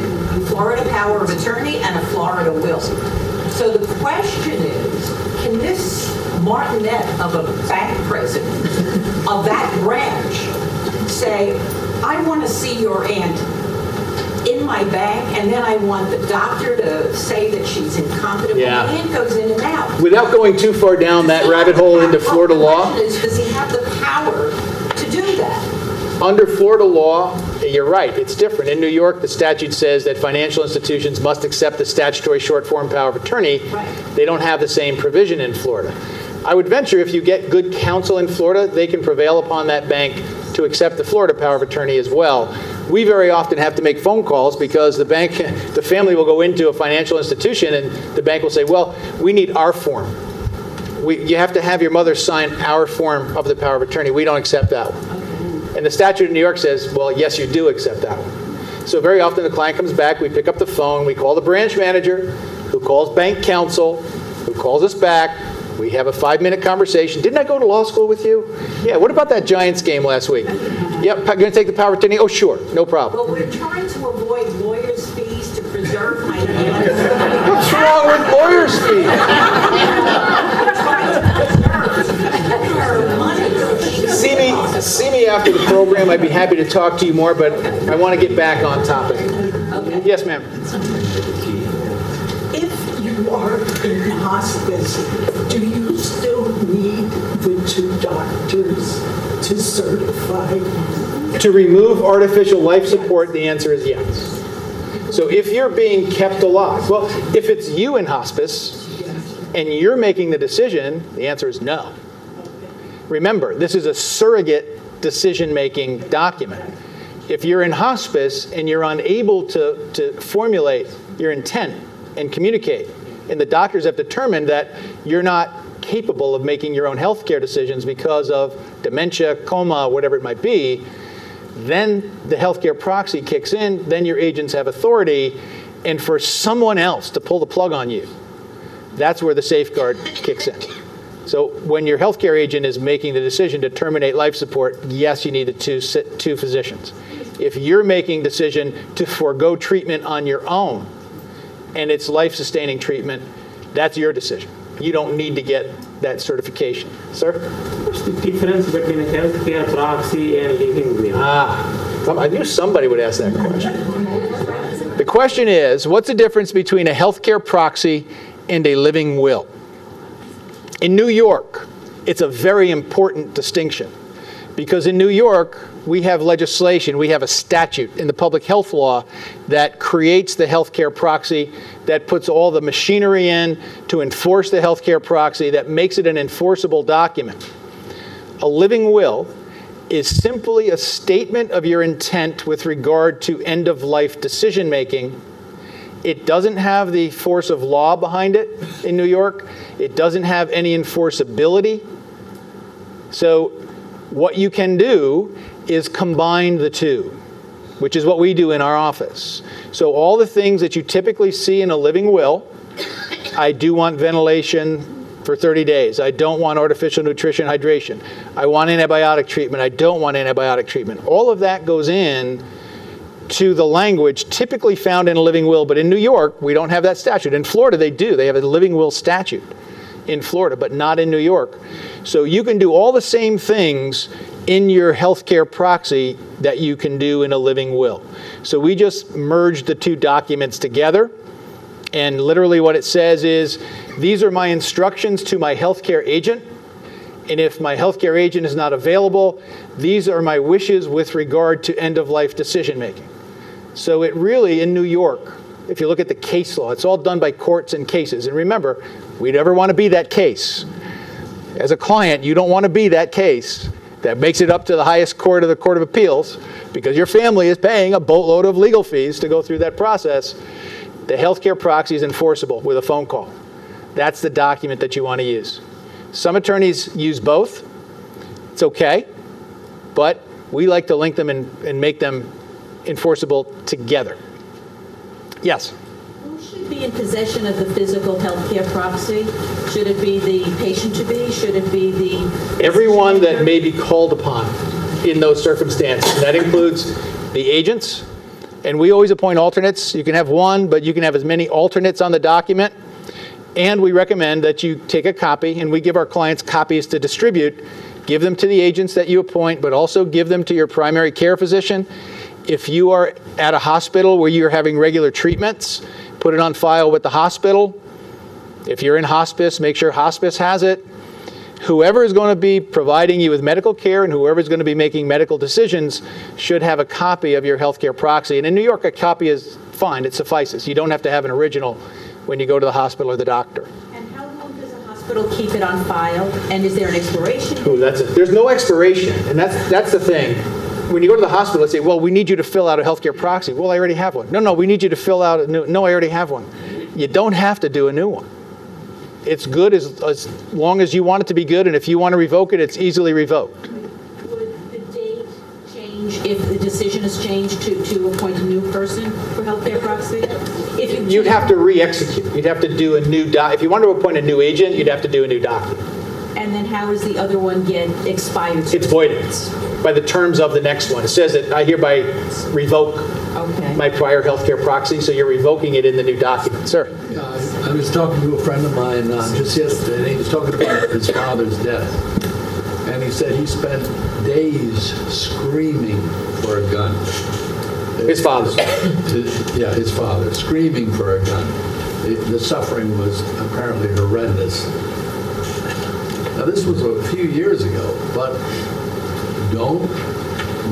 S4: Florida power of attorney and a Florida will. So the question is, can this martinet of a bank president of that branch say, I want to see your aunt in my bank, and then I want the doctor to say that she's incompetent?
S2: Yeah.
S4: Well, my aunt goes in and out.
S2: Without going too far down that rabbit hole into Florida law,
S4: is, does he have the power to do that?
S2: under Florida law, you're right, it's different. In New York, the statute says that financial institutions must accept the statutory short form power of attorney.
S4: Right.
S2: They don't have the same provision in Florida. I would venture if you get good counsel in Florida, they can prevail upon that bank to accept the Florida power of attorney as well. We very often have to make phone calls because the bank, the family will go into a financial institution and the bank will say, well, we need our form. We, you have to have your mother sign our form of the power of attorney. We don't accept that one. And the statute in New York says, well, yes, you do accept that one. So very often the client comes back, we pick up the phone, we call the branch manager, who calls bank counsel, who calls us back. We have a five-minute conversation. Didn't I go to law school with you? Yeah. What about that Giants game last week? Yep. Going to take the power attorney? Oh, sure. No problem.
S4: Well, we're trying to avoid lawyers' fees to preserve my.
S2: What's wrong with lawyers' fees? See me, see me after the program. I'd be happy to talk to you more, but I want to get back on topic. Yes, ma'am.
S7: You are in hospice, do you still need the two doctors to certify?
S2: To remove artificial life support, the answer is yes. So if you're being kept alive, well, if it's you in hospice and you're making the decision, the answer is no. Remember, this is a surrogate decision making document. If you're in hospice and you're unable to, to formulate your intent and communicate, and the doctors have determined that you're not capable of making your own healthcare decisions because of dementia, coma, whatever it might be, then the healthcare proxy kicks in, then your agents have authority, and for someone else to pull the plug on you, that's where the safeguard kicks in. So when your healthcare agent is making the decision to terminate life support, yes, you need the two, two physicians. If you're making decision to forego treatment on your own, and it's life-sustaining treatment, that's your decision. You don't need to get that certification. Sir?
S8: What's the difference between a healthcare proxy and living will?
S2: Ah, I knew somebody would ask that question. The question is, what's the difference between a healthcare proxy and a living will? In New York, it's a very important distinction because in New York, we have legislation, we have a statute in the public health law that creates the healthcare proxy, that puts all the machinery in to enforce the healthcare proxy, that makes it an enforceable document. A living will is simply a statement of your intent with regard to end of life decision making. It doesn't have the force of law behind it in New York. It doesn't have any enforceability. So, what you can do is combine the two, which is what we do in our office. So, all the things that you typically see in a living will, I do want ventilation for 30 days. I don't want artificial nutrition hydration. I want antibiotic treatment. I don't want antibiotic treatment. All of that goes in to the language typically found in a living will, but in New York, we don't have that statute. In Florida, they do. They have a living will statute in Florida, but not in New York. So you can do all the same things in your healthcare proxy that you can do in a living will. So we just merged the two documents together. And literally, what it says is these are my instructions to my healthcare agent. And if my healthcare agent is not available, these are my wishes with regard to end of life decision making. So it really, in New York, if you look at the case law, it's all done by courts and cases. And remember, we never want to be that case. As a client, you don't want to be that case that makes it up to the highest court of the Court of Appeals because your family is paying a boatload of legal fees to go through that process. The healthcare proxy is enforceable with a phone call. That's the document that you want to use. Some attorneys use both. It's okay, but we like to link them and, and make them enforceable together. Yes?
S3: Be in possession of the physical healthcare proxy? Should it be the patient to be? Should it be the?
S2: Everyone that may be called upon in those circumstances. That includes the agents, and we always appoint alternates. You can have one, but you can have as many alternates on the document. And we recommend that you take a copy, and we give our clients copies to distribute. Give them to the agents that you appoint, but also give them to your primary care physician. If you are at a hospital where you're having regular treatments, put it on file with the hospital. If you're in hospice, make sure hospice has it whoever is going to be providing you with medical care and whoever is going to be making medical decisions should have a copy of your healthcare proxy. And in New York, a copy is fine, it suffices. You don't have to have an original when you go to the hospital or the doctor.
S3: And how long does a hospital keep it on file? And is there an expiration? date?
S2: Ooh, that's it. There's no expiration, and that's, that's the thing. When you go to the hospital, they say, well, we need you to fill out a healthcare proxy. Well, I already have one. No, no, we need you to fill out a new, no, I already have one. You don't have to do a new one. It's good as, as long as you want it to be good, and if you want to revoke it, it's easily revoked.
S3: Would the date change if the decision is changed to, to appoint a new person for healthcare proxy? If you
S2: You'd have to re-execute. You'd have to do a new doc, if you want to appoint a new agent, you'd have to do a new document.
S3: And then how does the other one get expired?
S2: It's voided by the terms of the next one. It says that I hereby revoke
S3: Okay.
S2: my prior healthcare proxy, so you're revoking it in the new document. Sir?
S9: Uh, I was talking to a friend of mine uh, just yesterday, and he was talking about his father's death. And he said he spent days screaming for a gun.
S2: His father's.
S9: To- Yeah, his father, screaming for a gun. The the suffering was apparently horrendous. Now, this was a few years ago, but don't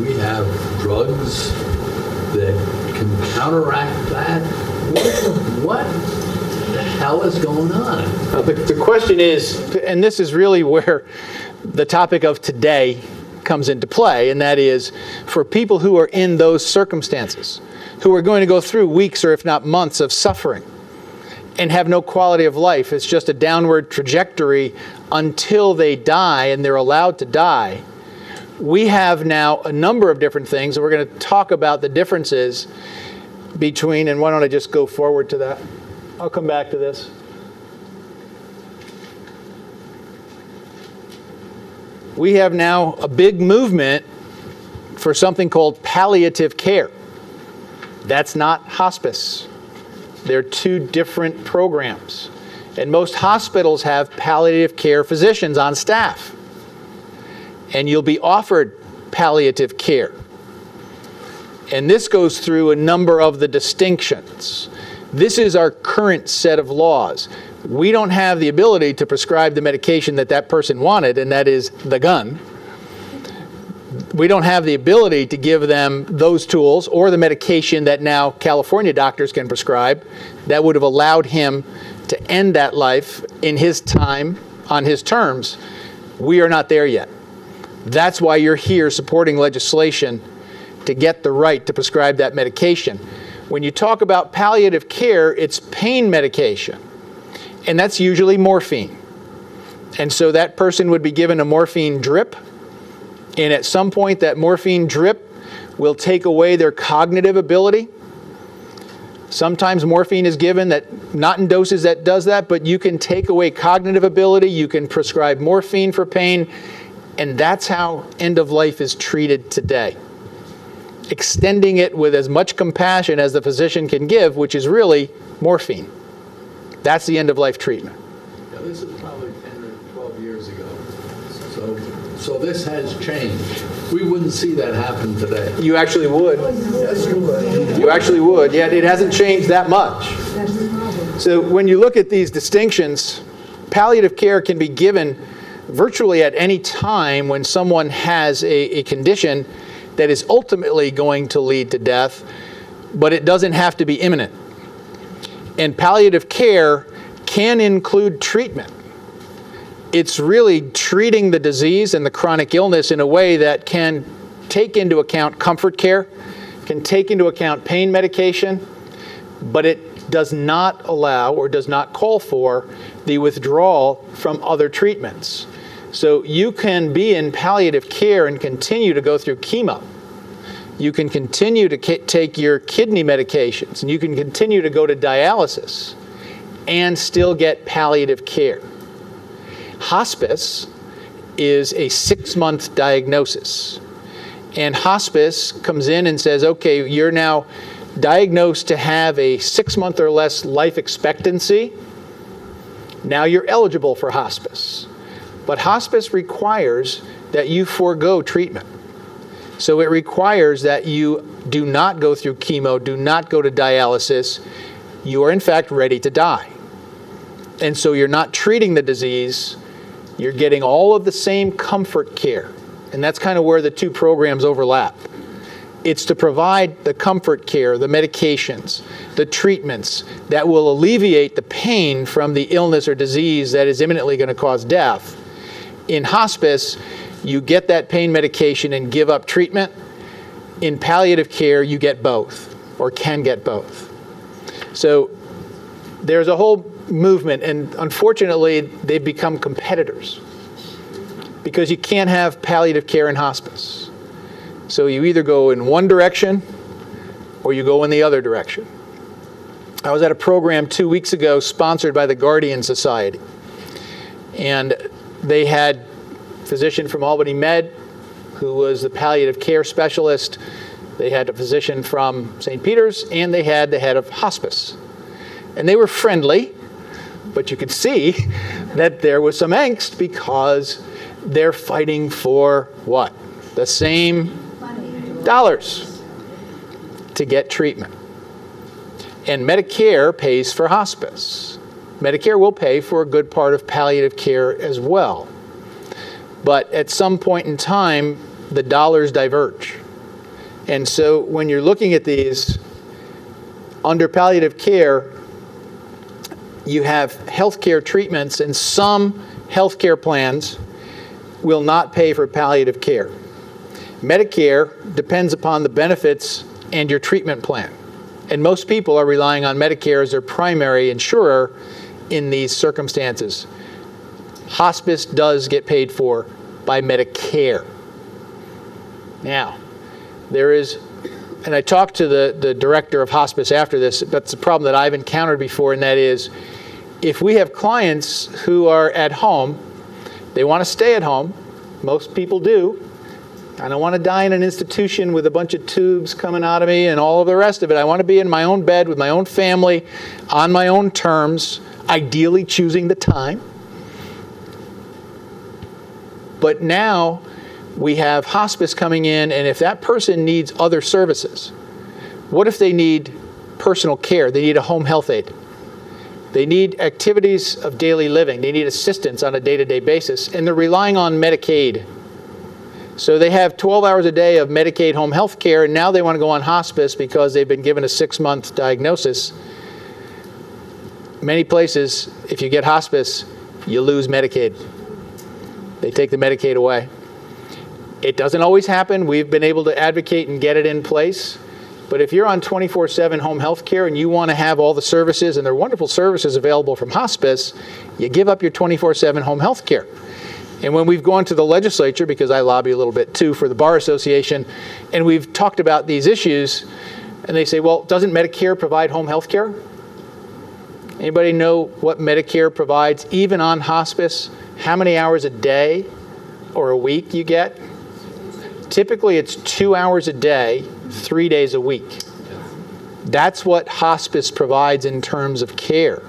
S9: we have drugs that can counteract that? What what the hell is going on?
S2: Uh, The, the question is, and this is really where the topic of today comes into play, and that is for people who are in those circumstances, who are going to go through weeks or if not months of suffering and have no quality of life. It's just a downward trajectory until they die and they're allowed to die. We have now a number of different things, and we're going to talk about the differences between, and why don't I just go forward to that? I'll come back to this. We have now a big movement for something called palliative care. That's not hospice. They're two different programs. And most hospitals have palliative care physicians on staff. And you'll be offered palliative care. And this goes through a number of the distinctions. This is our current set of laws. We don't have the ability to prescribe the medication that that person wanted, and that is the gun we don't have the ability to give them those tools or the medication that now California doctors can prescribe that would have allowed him to end that life in his time on his terms. We are not there yet. That's why you're here supporting legislation to get the right to prescribe that medication. When you talk about palliative care, it's pain medication, and that's usually morphine. And so that person would be given a morphine drip and at some point, that morphine drip will take away their cognitive ability. Sometimes morphine is given that not in doses that does that, but you can take away cognitive ability. You can prescribe morphine for pain, and that's how end of life is treated today. Extending it with as much compassion as the physician can give, which is really morphine. That's the end of life treatment.
S9: Yeah, this is probably 10 or 12 years ago. So, so this has changed. We wouldn't see that happen today.
S2: You actually would. You actually would, yet it hasn't changed that much. So when you look at these distinctions, palliative care can be given virtually at any time when someone has a, a condition that is ultimately going to lead to death, but it doesn't have to be imminent. And palliative care can include treatment it's really treating the disease and the chronic illness in a way that can take into account comfort care, can take into account pain medication, but it does not allow or does not call for the withdrawal from other treatments. So you can be in palliative care and continue to go through chemo. You can continue to ki- take your kidney medications and you can continue to go to dialysis and still get palliative care. Hospice is a six month diagnosis. And hospice comes in and says, okay, you're now diagnosed to have a six month or less life expectancy. Now you're eligible for hospice. But hospice requires that you forego treatment. So it requires that you do not go through chemo, do not go to dialysis. You are, in fact, ready to die. And so you're not treating the disease, you're getting all of the same comfort care. And that's kind of where the two programs overlap. It's to provide the comfort care, the medications, the treatments that will alleviate the pain from the illness or disease that is imminently going to cause death. In hospice, you get that pain medication and give up treatment. In palliative care, you get both, or can get both. So there's a whole movement, and unfortunately, they've become competitors because you can't have palliative care in hospice. So you either go in one direction or you go in the other direction. I was at a program two weeks ago sponsored by the Guardian Society, and they had a physician from Albany Med who was the palliative care specialist. They had a physician from St. Peter's, and they had the head of hospice. And they were friendly, but you could see that there was some angst because they're fighting for what? The same dollars to get treatment. And Medicare pays for hospice. Medicare will pay for a good part of palliative care as well. But at some point in time, the dollars diverge. And so when you're looking at these, under palliative care, you have healthcare treatments, and some healthcare plans will not pay for palliative care. Medicare depends upon the benefits and your treatment plan. And most people are relying on Medicare as their primary insurer in these circumstances. Hospice does get paid for by Medicare. Now, there is, and I talked to the, the director of hospice after this, that's a problem that I've encountered before, and that is if we have clients who are at home, they want to stay at home, most people do. I don't want to die in an institution with a bunch of tubes coming out of me and all of the rest of it. I want to be in my own bed with my own family, on my own terms, ideally choosing the time. But now we have hospice coming in, and if that person needs other services, what if they need personal care? They need a home health aide. They need activities of daily living. They need assistance on a day to day basis, and they're relying on Medicaid. So they have 12 hours a day of Medicaid home health care, and now they want to go on hospice because they've been given a six month diagnosis. Many places, if you get hospice, you lose Medicaid. They take the Medicaid away. It doesn't always happen. We've been able to advocate and get it in place. But if you're on 24 7 home health care and you want to have all the services, and there are wonderful services available from hospice, you give up your 24 7 home health care. And when we've gone to the legislature, because I lobby a little bit too for the Bar Association, and we've talked about these issues, and they say, well, doesn't Medicare provide home health care? Anybody know what Medicare provides, even on hospice? How many hours a day or a week you get? Typically, it's two hours a day, three days a week. That's what hospice provides in terms of care.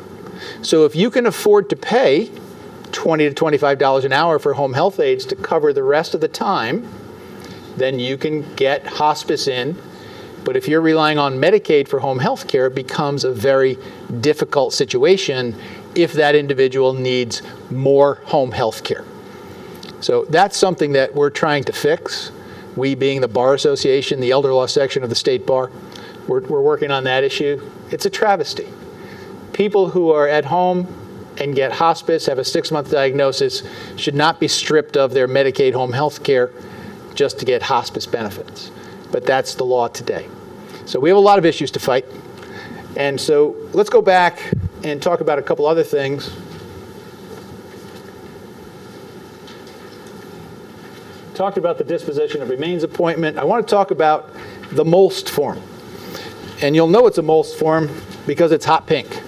S2: So if you can afford to pay 20 to 25 dollars an hour for home health aides to cover the rest of the time, then you can get hospice in. But if you're relying on Medicaid for home health care, it becomes a very difficult situation if that individual needs more home health care. So that's something that we're trying to fix. We, being the Bar Association, the elder law section of the state bar, we're, we're working on that issue. It's a travesty. People who are at home and get hospice, have a six month diagnosis, should not be stripped of their Medicaid home health care just to get hospice benefits. But that's the law today. So we have a lot of issues to fight. And so let's go back and talk about a couple other things. Talked about the disposition of remains appointment. I want to talk about the MOLST form. And you'll know it's a MOLST form because it's hot pink.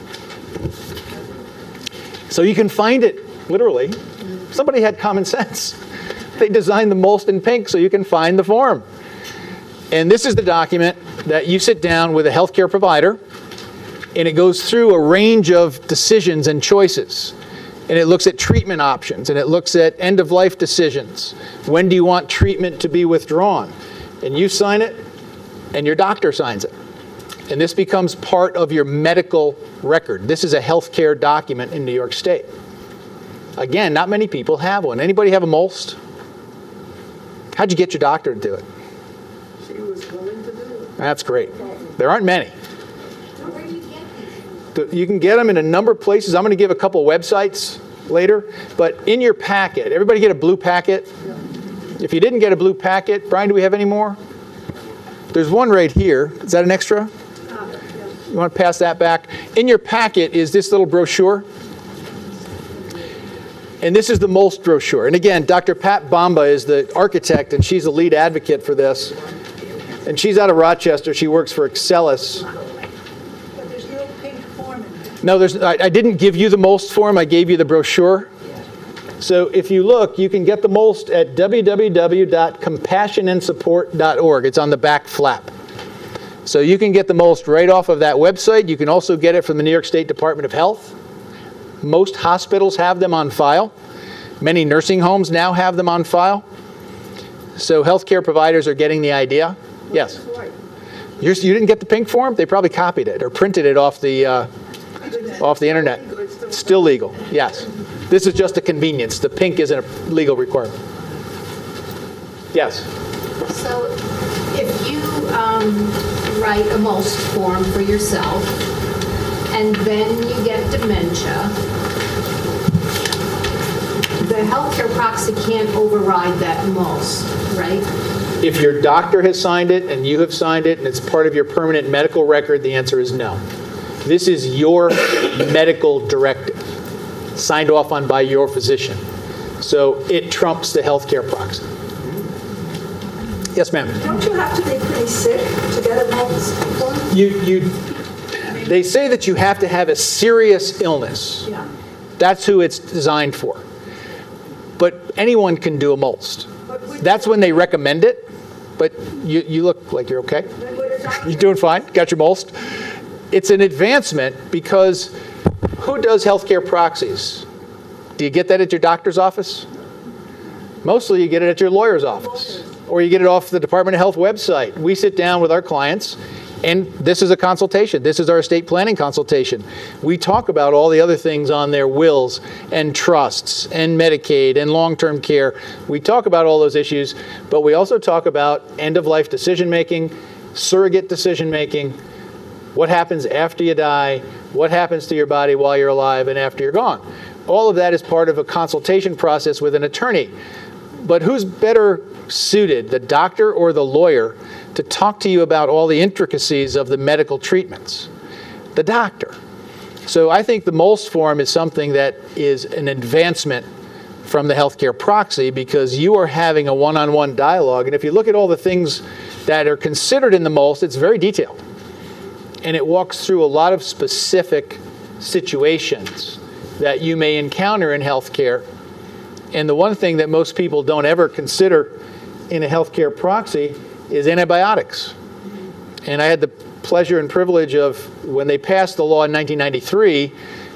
S2: So you can find it literally. Somebody had common sense. They designed the MOLST in pink so you can find the form. And this is the document that you sit down with a healthcare provider, and it goes through a range of decisions and choices. And it looks at treatment options, and it looks at end of life decisions. When do you want treatment to be withdrawn? And you sign it, and your doctor signs it. And this becomes part of your medical record. This is a healthcare document in New York State. Again, not many people have one. Anybody have a MOLST? How'd you get your doctor to do it?
S7: She was willing to do it.
S2: That's great. There aren't many. You can get them in a number of places. I'm going to give a couple websites later, but in your packet, everybody get a blue packet? If you didn't get a blue packet, Brian, do we have any more? There's one right here. Is that an extra? You want to pass that back? In your packet is this little brochure. And this is the MOLST brochure. And again, Dr. Pat Bomba is the architect, and she's the lead advocate for this. And she's out of Rochester. She works for Excellus.
S7: But there's no pink form in there.
S2: No, there's, I, I didn't give you the MOLST form. I gave you the brochure. So if you look, you can get the MOLST at www.compassionandsupport.org. It's on the back flap. So you can get the MOLST right off of that website. You can also get it from the New York State Department of Health. Most hospitals have them on file. Many nursing homes now have them on file. So healthcare providers are getting the idea. Yes? You're, you didn't get the pink form? They probably copied it or printed it off the, uh, off the internet. Still legal, yes. This is just a convenience. The pink isn't a legal requirement. Yes?
S10: So if you um, write a MOLST form for yourself, and then you get dementia, the healthcare proxy can't override that MOLST, right?
S2: If your doctor has signed it and you have signed it and it's part of your permanent medical record, the answer is no. This is your medical directive, signed off on by your physician. So it trumps the healthcare proxy. Yes, ma'am?
S4: Don't you have to be pretty sick to get a form?
S2: You, you, they say that you have to have a serious illness.
S4: Yeah.
S2: That's who it's designed for. But anyone can do a MOLST. That's when they recommend it, but you, you look like you're okay. You're doing fine. Got your MOLST. It's an advancement because who does healthcare proxies? Do you get that at your doctor's office? Mostly you get it at your lawyer's office, or you get it off the Department of Health website. We sit down with our clients, and this is a consultation. This is our estate planning consultation. We talk about all the other things on their wills and trusts and Medicaid and long term care. We talk about all those issues, but we also talk about end of life decision making, surrogate decision making, what happens after you die, what happens to your body while you're alive and after you're gone. All of that is part of a consultation process with an attorney. But who's better suited, the doctor or the lawyer, to talk to you about all the intricacies of the medical treatments? The doctor. So I think the MOLST form is something that is an advancement from the healthcare proxy because you are having a one on one dialogue. And if you look at all the things that are considered in the MOLST, it's very detailed. And it walks through a lot of specific situations that you may encounter in healthcare. And the one thing that most people don't ever consider in a healthcare proxy is antibiotics. And I had the pleasure and privilege of, when they passed the law in 1993,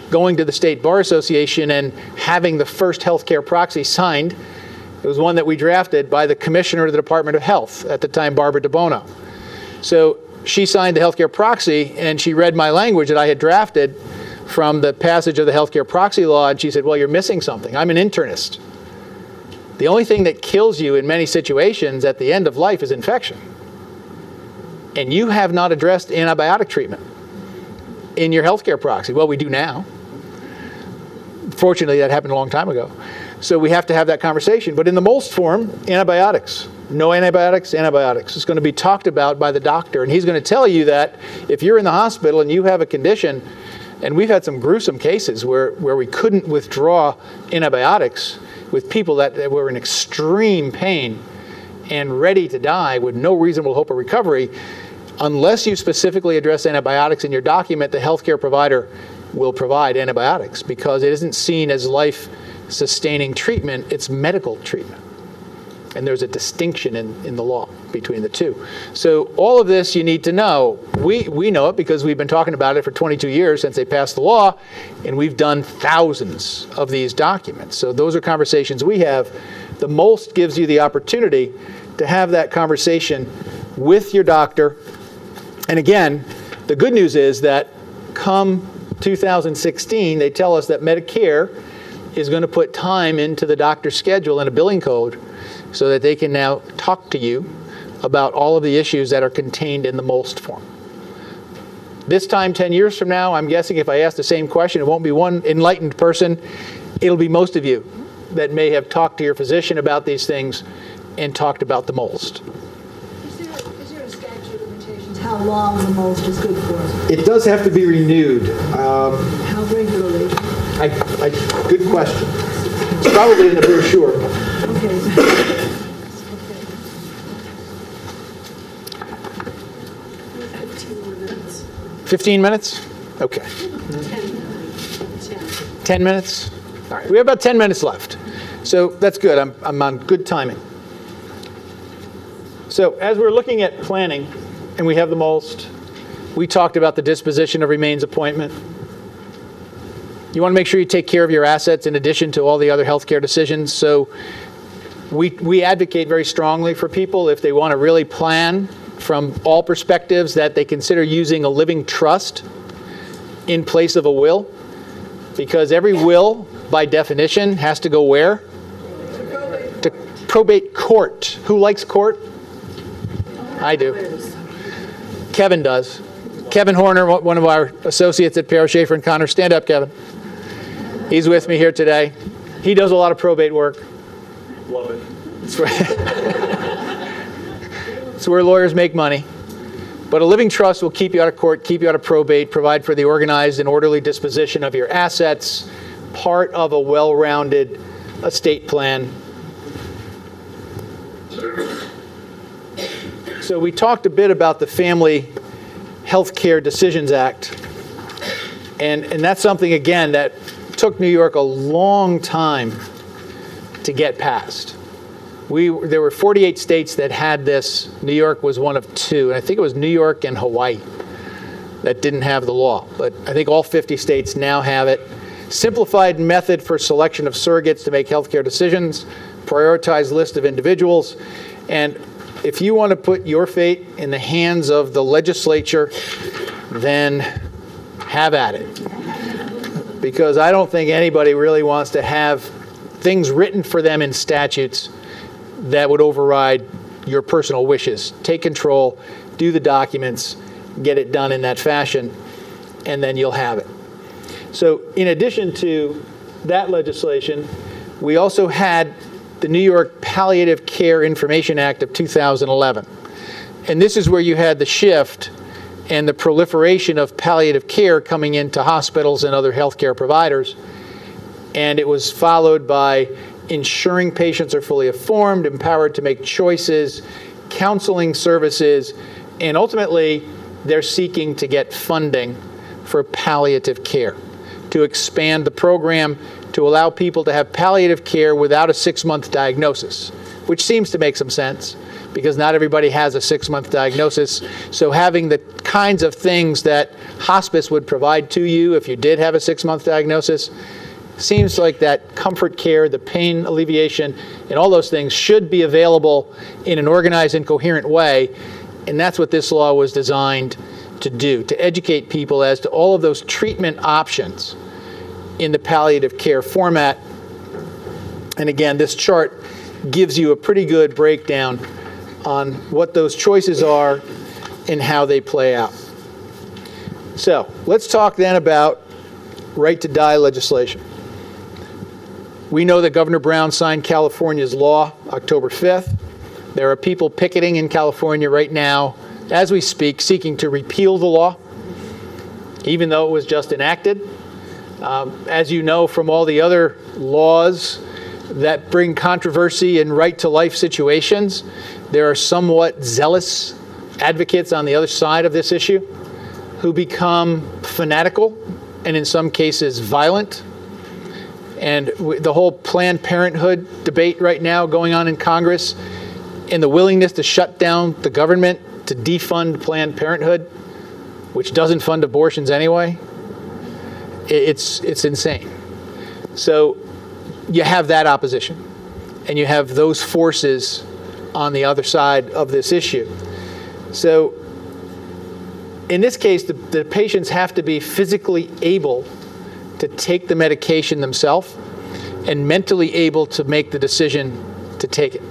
S2: going to the State Bar Association and having the first healthcare proxy signed. It was one that we drafted by the Commissioner of the Department of Health at the time, Barbara DeBuono. So she signed the healthcare proxy and she read my language that I had drafted from the passage of the healthcare proxy law and she said, Well, you're missing something. I'm an internist. The only thing that kills you in many situations at the end of life is infection. And you have not addressed antibiotic treatment in your healthcare proxy. Well, we do now. Fortunately, that happened a long time ago. So we have to have that conversation. But in the MOLST form, antibiotics. No antibiotics, antibiotics. It's going to be talked about by the doctor. And he's going to tell you that if you're in the hospital and you have a condition, and we've had some gruesome cases where, where we couldn't withdraw antibiotics with people that, that were in extreme pain and ready to die with no reasonable hope of recovery. Unless you specifically address antibiotics in your document, the healthcare provider will provide antibiotics because it isn't seen as life sustaining treatment, it's medical treatment. And there's a distinction in, in the law between the two. So, all of this you need to know. We, we know it because we've been talking about it for 22 years since they passed the law, and we've done thousands of these documents. So, those are conversations we have. The most gives you the opportunity to have that conversation with your doctor. And again, the good news is that come 2016, they tell us that Medicare is going to put time into the doctor's schedule and a billing code so that they can now talk to you about all of the issues that are contained in the MOLST form. This time, 10 years from now, I'm guessing if I ask the same question, it won't be one enlightened person, it'll be MOLST of you that may have talked to your physician about these things and talked about the MOLST.
S4: Is there, is there a statute of limitations, how long the most is good for?
S2: It does have to be renewed. Um,
S4: How regularly?
S2: I, I, good question. It's probably in the brochure.
S4: Okay.
S2: 15 minutes? Okay. 10 minutes? All right, we have about 10 minutes left. So that's good. I'm, I'm on good timing. So as we're looking at planning, and we have the MOLST, we talked about the disposition of remains appointment. You want to make sure you take care of your assets in addition to all the other healthcare decisions. So we, we advocate very strongly for people if they want to really plan from all perspectives that they consider using a living trust in place of a will because every will by definition has to go where? To probate court. Who likes court? I do. Kevin does. Kevin horner one of our associates at Pierro Schaefer and connor. Stand up kevin. He's with me here today. He does a lot of probate work.
S8: Love it.
S2: it's where, it's where lawyers make money. But a living trust will keep you out of court, keep you out of probate, provide for the organized and orderly disposition of your assets, part of a well rounded estate plan. So, we talked a bit about the Family Health Care Decisions Act. And, and that's something, again, that took New York a long time to get passed. We, there were 48 states that had this. New York was one of two. And I think it was New York and Hawaii that didn't have the law. But I think all 50 states now have it. Simplified method for selection of surrogates to make healthcare decisions, prioritized list of individuals. And if you want to put your fate in the hands of the legislature, then have at it. Because I don't think anybody really wants to have things written for them in statutes that would override your personal wishes. Take control, do the documents, get it done in that fashion, and then you'll have it. So, in addition to that legislation, we also had the New York Palliative Care Information Act of 2011. And this is where you had the shift and the proliferation of palliative care coming into hospitals and other healthcare providers. And it was followed by ensuring patients are fully informed, empowered to make choices, counseling services, and ultimately, they're seeking to get funding for palliative care, to expand the program to allow people to have palliative care without a six month diagnosis, which seems to make some sense because not everybody has a six month diagnosis. So, having the kinds of things that hospice would provide to you if you did have a six month diagnosis seems like that comfort care, the pain alleviation, and all those things should be available in an organized and coherent way. And that's what this law was designed to do to educate people as to all of those treatment options in the palliative care format. And again, this chart gives you a pretty good breakdown on what those choices are and how they play out. So let's talk then about right to die legislation. We know that Governor Brown signed California's law October 5th. There are people picketing in California right now, as we speak, seeking to repeal the law, even though it was just enacted. Um, as you know from all the other laws that bring controversy in right to life situations, there are somewhat zealous advocates on the other side of this issue who become fanatical and in some cases violent. And the whole Planned Parenthood debate right now going on in Congress and the willingness to shut down the government to defund Planned Parenthood, which doesn't fund abortions anyway, it's, it's insane. So you have that opposition, and you have those forces on the other side of this issue. So in this case, the, the patients have to be physically able to take the medication themselves and mentally able to make the decision to take it.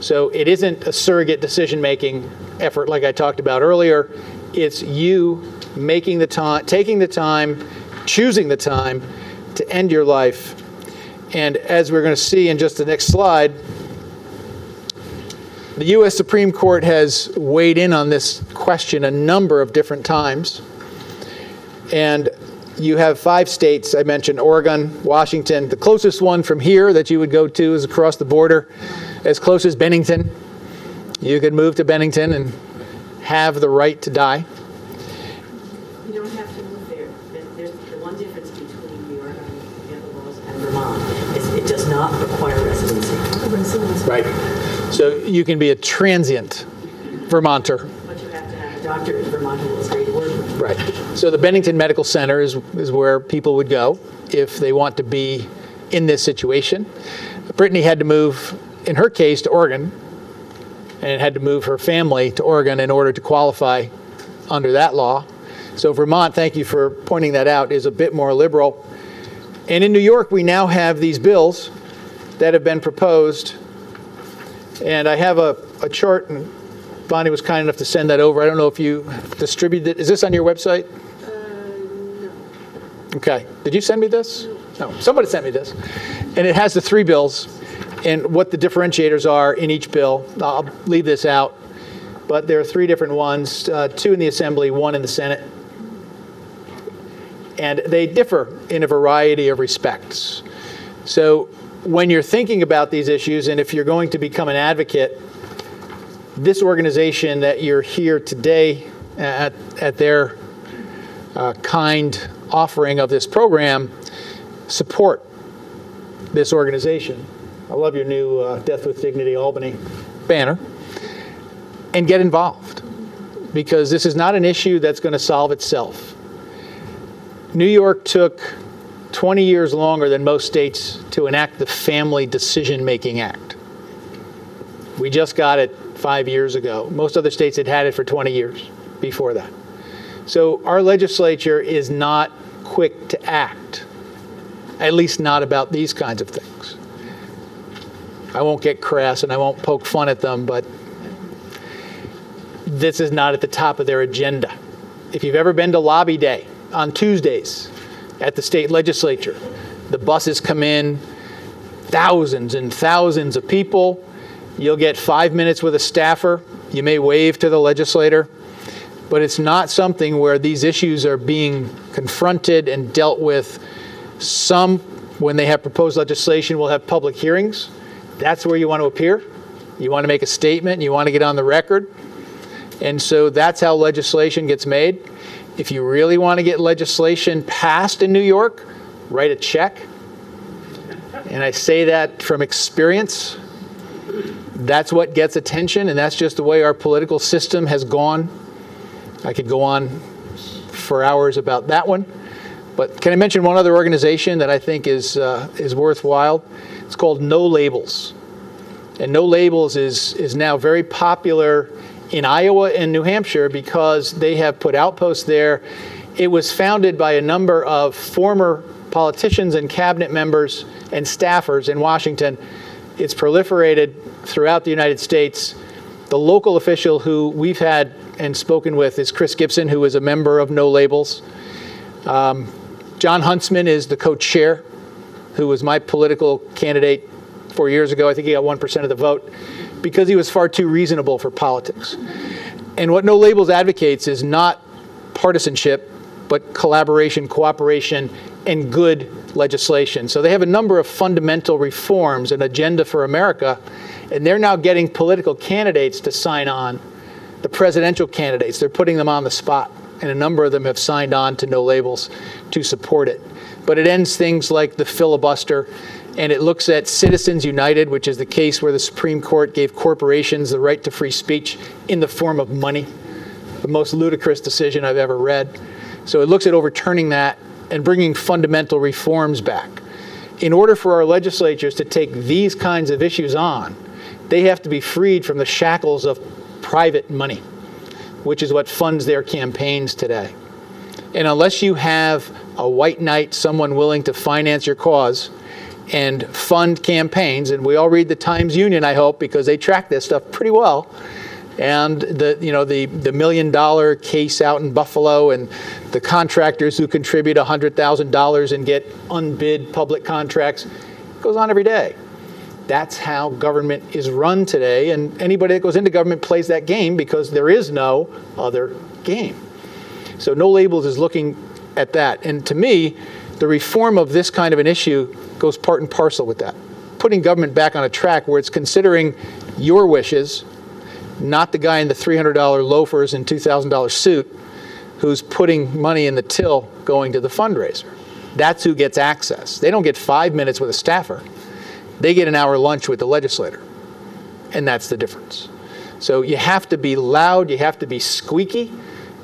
S2: So it isn't a surrogate decision making effort like I talked about earlier. It's you making the time, taking the time, choosing the time to end your life. And as we're going to see in just the next slide, the U.S. Supreme Court has weighed in on this question a number of different times. And you have five states, I mentioned Oregon, Washington. The closest one from here that you would go to is across the border, as close as Bennington. You could move to Bennington and have the right to die.
S3: You don't have to move there. There- There's the one difference between New York and the other laws and Vermont is it does not require residency.
S2: Right. So you can be a transient Vermonter.
S3: But you have to have a doctor in Vermont who will say the word.
S2: Right. So the Bennington Medical Center is, is where people would go if they want to be in this situation. Brittany had to move, in her case, to Oregon, and had to move her family to Oregon in order to qualify under that law. So Vermont, thank you for pointing that out, is a bit more liberal. And in New York, we now have these bills that have been proposed. And I have a, a chart, and Bonnie was kind enough to send that over. I don't know if you distributed it. Is this on your website? No. Okay. Did you send me this? No. Somebody sent me this. And it has the three bills and what the differentiators are in each bill. I'll leave this out. But there are three different ones uh, two in the Assembly, one in the Senate. And they differ in a variety of respects. So when you're thinking about these issues, and if you're going to become an advocate, this organization that you're here today at, at their uh, kind offering of this program support this organization. I love your new uh, Death with Dignity Albany banner. And get involved because this is not an issue that's going to solve itself. New York took 20 years longer than most states to enact the Family Decision Making Act. We just got it five years ago. Most other states had had it for 20 years before that. So our legislature is not quick to act, at least not about these kinds of things. I won't get crass and I won't poke fun at them, but this is not at the top of their agenda. If you've ever been to Lobby Day on Tuesdays at the state legislature, the buses come in, thousands and thousands of people. You'll get five minutes with a staffer. You may wave to the legislator, but it's not something where these issues are being confronted and dealt with. Some, when they have proposed legislation, will have public hearings. That's where you want to appear. You want to make a statement, you want to get on the record. And so that's how legislation gets made. If you really want to get legislation passed in New York, write a check. And I say that from experience. That's what gets attention, and that's just the way our political system has gone. I could go on for hours about that one. But can I mention one other organization that I think is, uh, is worthwhile? It's called No Labels. And No Labels is, is now very popular in Iowa and New Hampshire because they have put outposts there. It was founded by a number of former politicians and cabinet members and staffers in Washington. It's proliferated throughout the United States. The local official who we've had and spoken with is Chris Gibson, who is a member of No Labels. Um, Jon Huntsman is the co chair, who was my political candidate four years ago. I think he got 1% of the vote because he was far too reasonable for politics. And what No Labels advocates is not partisanship, but collaboration, cooperation, and good legislation. So they have a number of fundamental reforms, an agenda for America, and they're now getting political candidates to sign on. The presidential candidates, they're putting them on the spot, and a number of them have signed on to No Labels to support it. But it ends things like the filibuster, and it looks at Citizens United, which is the case where the Supreme Court gave corporations the right to free speech in the form of money. The most ludicrous decision I've ever read. So it looks at overturning that and bringing fundamental reforms back. In order for our legislatures to take these kinds of issues on, they have to be freed from the shackles of private money, which is what funds their campaigns today. And unless you have a white knight, someone willing to finance your cause and fund campaigns, and we all read the Times Union, I hope, because they track this stuff pretty well. And the you know the the million dollar case out in Buffalo and the contractors who contribute $100,000 and get unbid public contracts goes on every day. That's how government is run today, and anybody that goes into government plays that game because there is no other game. So No Labels is looking at that. And to me, the reform of this kind of an issue goes part and parcel with that. Putting government back on a track where it's considering your wishes, not the guy in the $300 loafers and $2,000 suit who's putting money in the till going to the fundraiser. That's who gets access. They don't get five minutes with a staffer. They get an hour lunch with the legislator. And that's the difference. So you have to be loud, you have to be squeaky.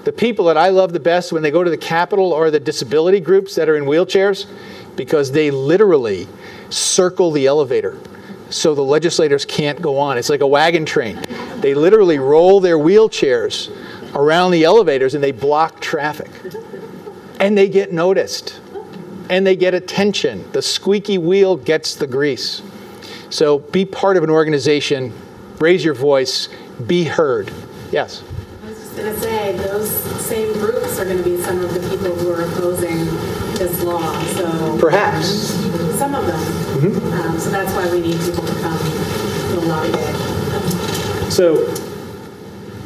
S2: The people that I love the best when they go to the Capitol are the disability groups that are in wheelchairs because they literally circle the elevator so the legislators can't go on. It's like a wagon train. They literally roll their wheelchairs around the elevators and they block traffic. And they get noticed. And they get attention. The squeaky wheel gets the grease. So be part of an organization, raise your voice, be heard. Yes?
S11: I was just going to say, those same groups are going to be some of the people who are opposing this law. So
S2: Perhaps.
S11: Some of them. Um, so that's why we need people to come to lobby day.
S2: So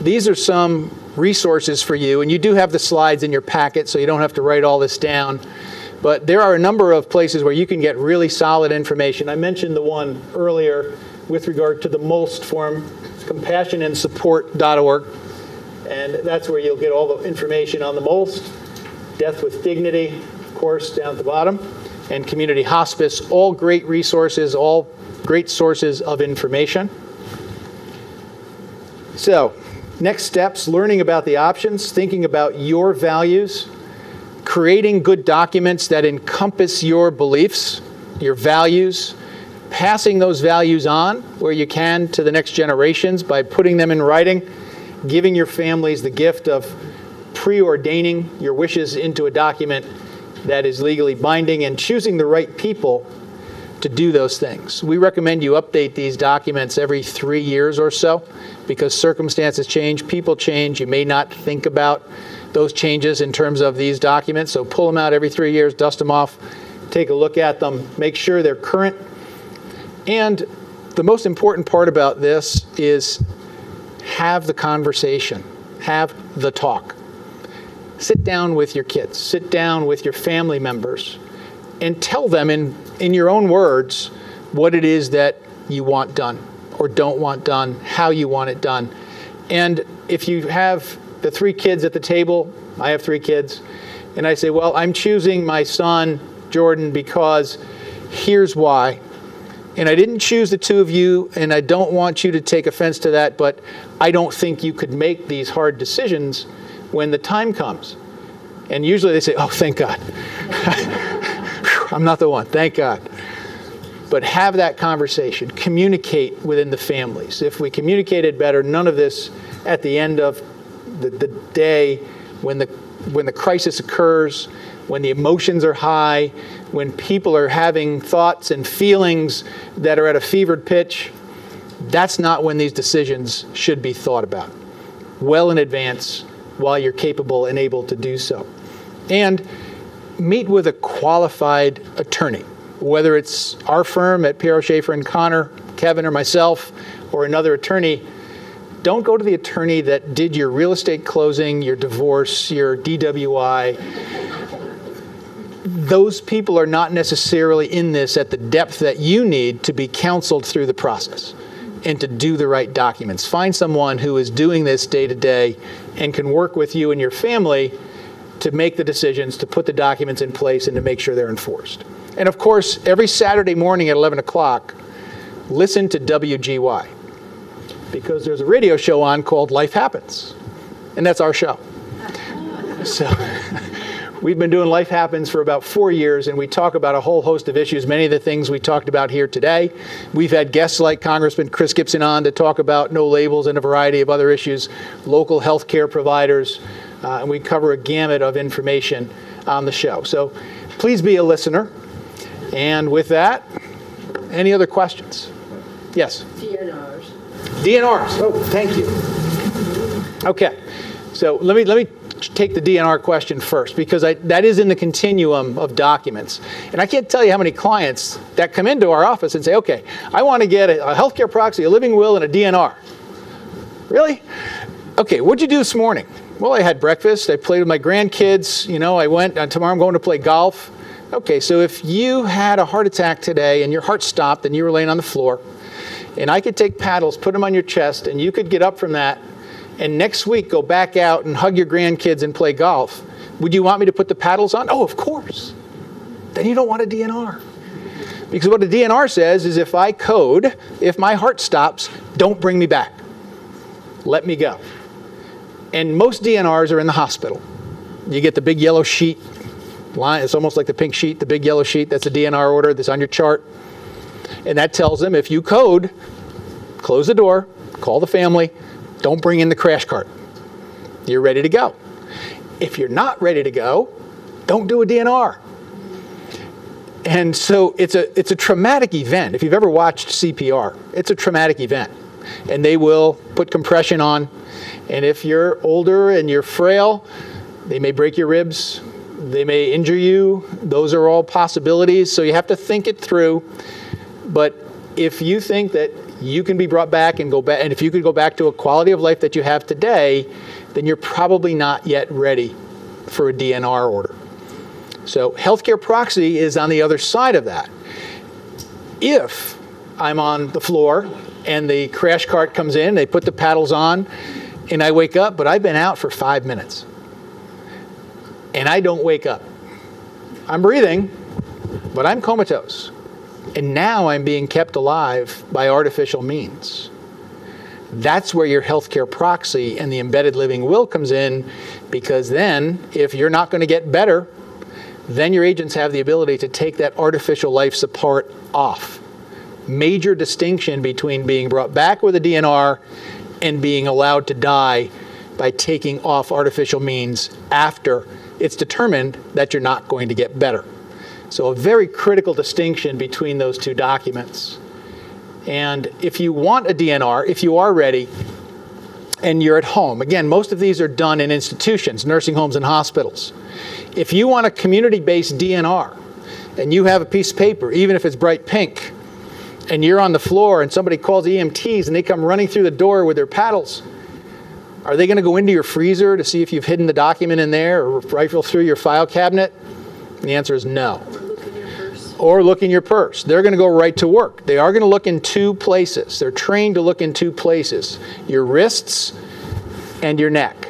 S2: these are some resources for you, and you do have the slides in your packet, so you don't have to write all this down. But there are a number of places where you can get really solid information. I mentioned the one earlier with regard to the MOLST form, compassionandsupport.org. And that's where you'll get all the information on the MOLST, Death with Dignity, of course, down at the bottom, and Community Hospice. All great resources, all great sources of information. So, next steps learning about the options, thinking about your values, creating good documents that encompass your beliefs, your values, passing those values on where you can to the next generations by putting them in writing, giving your families the gift of preordaining your wishes into a document that is legally binding and choosing the right people to do those things. We recommend you update these documents every three years or so because circumstances change, people change. You may not think about those changes in terms of these documents. So pull them out every three years, dust them off, take a look at them, make sure they're current. And the most important part about this is have the conversation, have the talk. Sit down with your kids, sit down with your family members, and tell them in, in your own words what it is that you want done or don't want done, how you want it done. And if you have the three kids at the table, I have three kids, and I say, Well, I'm choosing my son, Jordan, because here's why. And I didn't choose the two of you, and I don't want you to take offense to that, but I don't think you could make these hard decisions when the time comes. And usually they say, Oh, thank God. I'm not the one. Thank God. But have that conversation. Communicate within the families. If we communicated better, none of this at the end of the, the day when the when the crisis occurs, when the emotions are high, when people are having thoughts and feelings that are at a fevered pitch, that's not when these decisions should be thought about. Well in advance while you're capable and able to do so. And meet with a qualified attorney. whether it's our firm at Pierro Schaefer and Connor, Kevin or myself, or another attorney, don't go to the attorney that did your real estate closing, your divorce, your DWI. Those people are not necessarily in this at the depth that you need to be counseled through the process and to do the right documents. Find someone who is doing this day to day and can work with you and your family to make the decisions, to put the documents in place, and to make sure they're enforced. And of course, every Saturday morning at 11 o'clock, listen to WGY because there's a radio show on called Life Happens, and that's our show. So we've been doing Life Happens for about four years, and we talk about a whole host of issues, many of the things we talked about here today. We've had guests like Congressman Chris Gibson on to talk about no labels and a variety of other issues, local health care providers, uh, and we cover a gamut of information on the show. So please be a listener. And with that, any other questions? Yes?
S5: DNRs.
S2: DNRs. Oh, thank you. Okay. So let me let me take the DNR question first because I, that is in the continuum of documents. And I can't tell you how many clients that come into our office and say, okay, I want to get a, a healthcare proxy, a living will, and a DNR. Really? Okay, what'd you do this morning? Well, I had breakfast. I played with my grandkids. You know, I went, uh, tomorrow I'm going to play golf. Okay, so if you had a heart attack today and your heart stopped and you were laying on the floor, and I could take paddles, put them on your chest, and you could get up from that, and next week go back out and hug your grandkids and play golf, would you want me to put the paddles on? Oh, of course. Then you don't want a DNR. Because what a DNR says is if I code, if my heart stops, don't bring me back. Let me go. And most DNRs are in the hospital. You get the big yellow sheet. Line, it's almost like the pink sheet, the big yellow sheet. That's a DNR order that's on your chart. And that tells them if you code, close the door, call the family, don't bring in the crash cart. You're ready to go. If you're not ready to go, don't do a DNR. And so it's a, it's a traumatic event. If you've ever watched CPR, it's a traumatic event. And they will put compression on. And if you're older and you're frail, they may break your ribs, they may injure you. Those are all possibilities. So you have to think it through. But if you think that you can be brought back and go back, and if you could go back to a quality of life that you have today, then you're probably not yet ready for a DNR order. So healthcare proxy is on the other side of that. If I'm on the floor and the crash cart comes in, they put the paddles on, and I wake up, but I've been out for five minutes. And I don't wake up. I'm breathing, but I'm comatose. And now I'm being kept alive by artificial means. That's where your healthcare proxy and the embedded living will comes in because then if you're not going to get better, then your agents have the ability to take that artificial life support off. Major distinction between being brought back with a DNR and being allowed to die by taking off artificial means after it's determined that you're not going to get better. So, a very critical distinction between those two documents. And if you want a DNR, if you are ready and you're at home, again, most of these are done in institutions, nursing homes, and hospitals. If you want a community based DNR and you have a piece of paper, even if it's bright pink, and you're on the floor and somebody calls EMTs and they come running through the door with their paddles, are they going to go into your freezer to see if you've hidden the document in there or rifle through your file cabinet? The answer is no. Or look in your purse. They're going to go right to work. They are going to look in two places. They're trained to look in two places your wrists and your neck.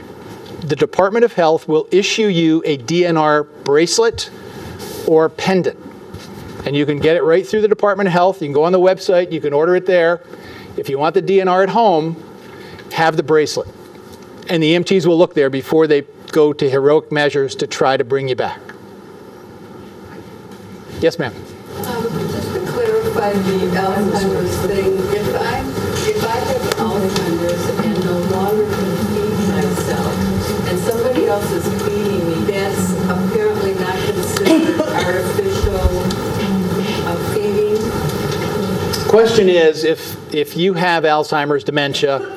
S2: The Department of Health will issue you a DNR bracelet or pendant. And you can get it right through the Department of Health. You can go on the website, you can order it there. If you want the DNR at home, have the bracelet. And the EMTs will look there before they go to heroic measures to try to bring you back. Yes, ma'am.
S5: Um, just to clarify the Alzheimer's thing, if I if I have Alzheimer's and no longer can feed myself, and somebody else is feeding me, that's apparently not considered artificial uh, feeding.
S2: Question is if if you have Alzheimer's dementia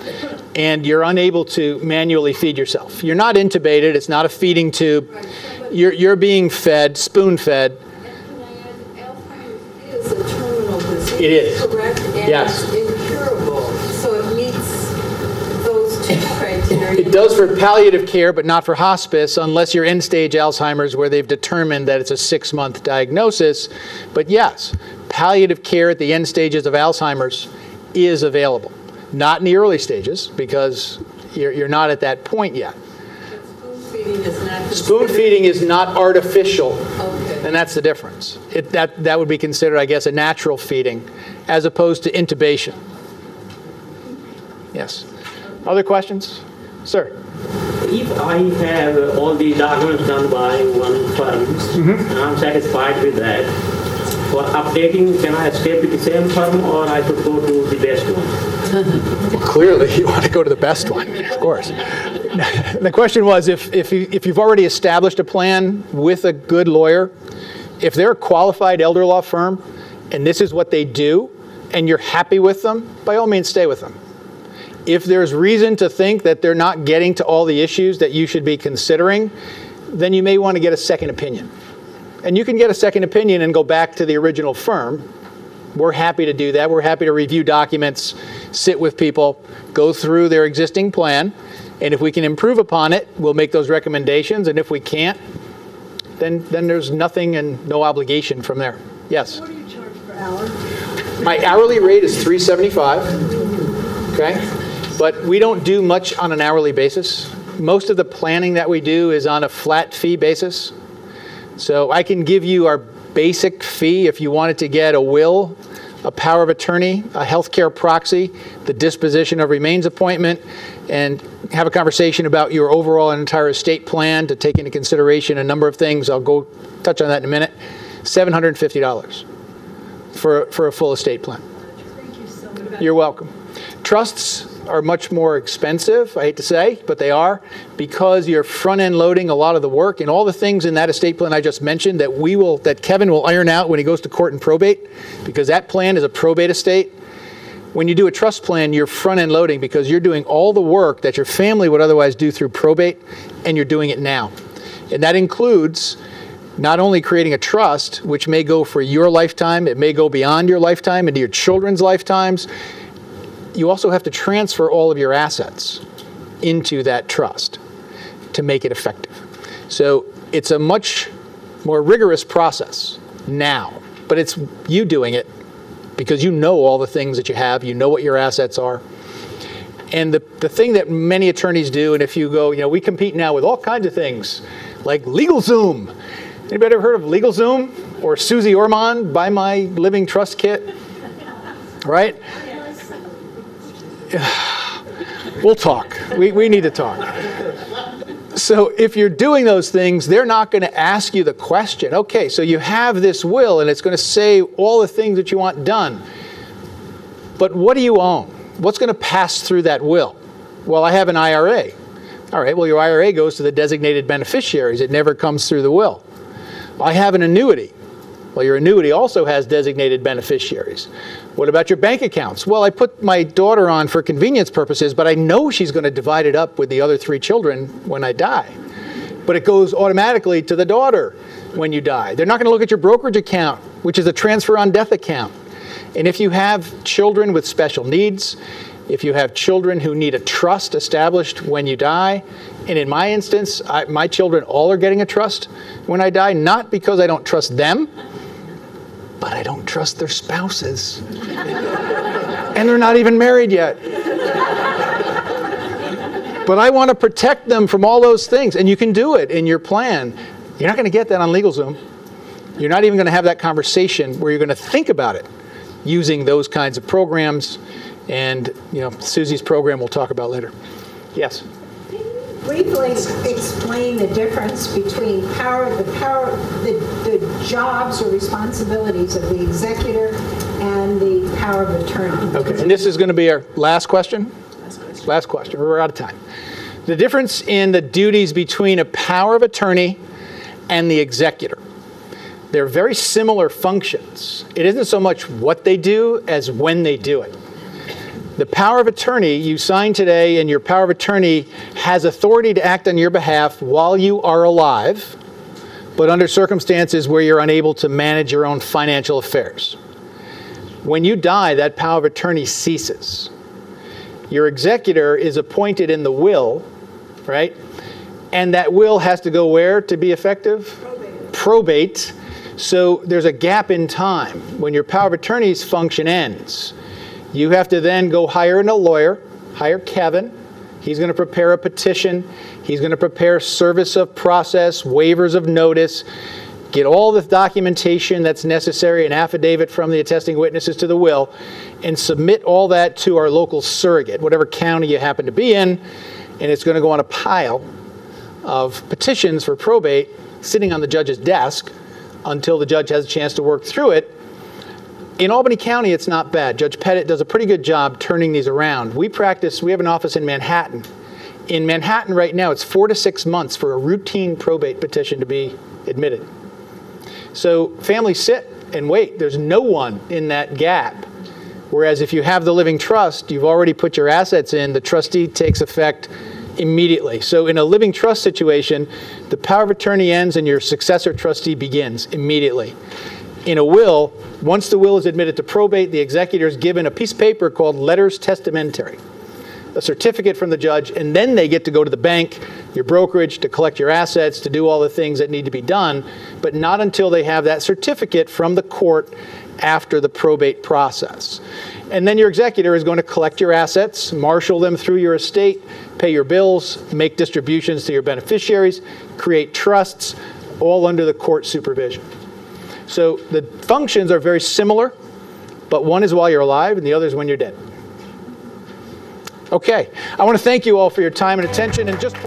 S2: and you're unable to manually feed yourself. You're not intubated, it's not a feeding tube. You're you're being fed, spoon fed.
S10: Alzheimer's
S2: It is.
S5: Correct? And
S2: Yes.
S5: it's incurable, so it meets those two criteria.
S2: It does for palliative care, but not for hospice, unless you're end-stage Alzheimer's, where they've determined that it's a six-month diagnosis. But yes, palliative care at the end stages of Alzheimer's is available. Not in the early stages, because you're, you're not at that point yet.
S5: Spoon feeding is not.
S2: Spoon feeding is not artificial,
S5: Okay.
S2: and that's the difference. It, that, that would be considered, I guess, a natural feeding, as opposed to intubation. Yes. Other questions? Sir?
S8: If I have all the documents done by one firm, mm-hmm. and I'm satisfied with that, for updating, can I stay with the same firm or I should go to the best one?
S2: Clearly, you want to go to the best one, of course. The question was, if, if, if you've already established a plan with a good lawyer, if they're a qualified elder law firm, and this is what they do, and you're happy with them, by all means, stay with them. If there's reason to think that they're not getting to all the issues that you should be considering, then you may want to get a second opinion. And you can get a second opinion and go back to the original firm. We're happy to do that. We're happy to review documents, sit with people, go through their existing plan, and if we can improve upon it, we'll make those recommendations. And if we can't, then, then there's nothing and no obligation from there. Yes?
S4: What do you charge per hour?
S2: My hourly rate is 375, okay? But we don't do much on an hourly basis. Most of the planning that we do is on a flat fee basis. So I can give you our basic fee if you wanted to get a will, a power of attorney, a healthcare proxy, the disposition of remains appointment, and have a conversation about your overall and entire estate plan to take into consideration a number of things. I'll go touch on that in a minute. $750 for, for a full estate plan.
S4: Thank you so much.
S2: You're welcome. Trusts are much more expensive, I hate to say, but they are, because you're front-end loading a lot of the work and all the things in that estate plan I just mentioned that we will, that Kevin will iron out when he goes to court and probate, because that plan is a probate estate. When you do a trust plan, you're front-end loading because you're doing all the work that your family would otherwise do through probate, and you're doing it now. And that includes not only creating a trust, which may go for your lifetime, it may go beyond your lifetime into your children's lifetimes, you also have to transfer all of your assets into that trust to make it effective. So it's a much more rigorous process now, but it's you doing it because you know all the things that you have, you know what your assets are. And the, the thing that many attorneys do, and if you go, you know, we compete now with all kinds of things like LegalZoom. Anybody ever heard of LegalZoom or Susie Orman, Buy My Living Trust Kit? Right? We'll talk. We, we need to talk. So if you're doing those things, they're not going to ask you the question, okay, so you have this will and it's going to say all the things that you want done. But what do you own? What's going to pass through that will? Well, I have an IRA. All right, well, your IRA goes to the designated beneficiaries. It never comes through the will. I have an annuity. Well, your annuity also has designated beneficiaries. What about your bank accounts? Well, I put my daughter on for convenience purposes, but I know she's going to divide it up with the other three children when I die. But it goes automatically to the daughter when you die. They're not going to look at your brokerage account, which is a transfer on death account. And if you have children with special needs, if you have children who need a trust established when you die, and in my instance, I, my children all are getting a trust when I die, not because I don't trust them, but I don't trust their spouses. and they're not even married yet. but I want to protect them from all those things, and you can do it in your plan. You're not going to get that on LegalZoom. You're not even going to have that conversation where you're going to think about it using those kinds of programs. And you know, Susie's program we'll talk about later. Yes.
S12: Briefly explain the difference between power, the power, the, the jobs or responsibilities of the executor and the power of attorney?
S2: Okay, and this is going to be our last question? Last question. We're out of time. The difference in the duties between a power of attorney and the executor. They're very similar functions. It isn't so much what they do as when they do it. The power of attorney you sign today, and your power of attorney has authority to act on your behalf while you are alive, but under circumstances where you're unable to manage your own financial affairs. When you die, that power of attorney ceases. Your executor is appointed in the will, right? And that will has to go where to be effective? Probate. Probate. So there's a gap in time. When your power of attorney's function ends, you have to then go hire a lawyer, hire Kevin. He's going to prepare a petition. He's going to prepare service of process, waivers of notice, get all the documentation that's necessary, an affidavit from the attesting witnesses to the will, and submit all that to our local surrogate, whatever county you happen to be in, and it's going to go on a pile of petitions for probate sitting on the judge's desk until the judge has a chance to work through it. In Albany County, it's not bad. Judge Pettit does a pretty good job turning these around. We practice, we have an office in Manhattan. In Manhattan right now, it's four to six months for a routine probate petition to be admitted. So families sit and wait. There's no one in that gap. Whereas if you have the living trust, you've already put your assets in, the trustee takes effect immediately. So in a living trust situation, the power of attorney ends and your successor trustee begins immediately. In a will, once the will is admitted to probate, the executor is given a piece of paper called letters testamentary, a certificate from the judge, and then they get to go to the bank, your brokerage, to collect your assets, to do all the things that need to be done, but not until they have that certificate from the court after the probate process. And then your executor is going to collect your assets, marshal them through your estate, pay your bills, make distributions to your beneficiaries, create trusts, all under the court supervision. So the functions are very similar, but one is while you're alive and the other is when you're dead. Okay, I want to thank you all for your time and attention and just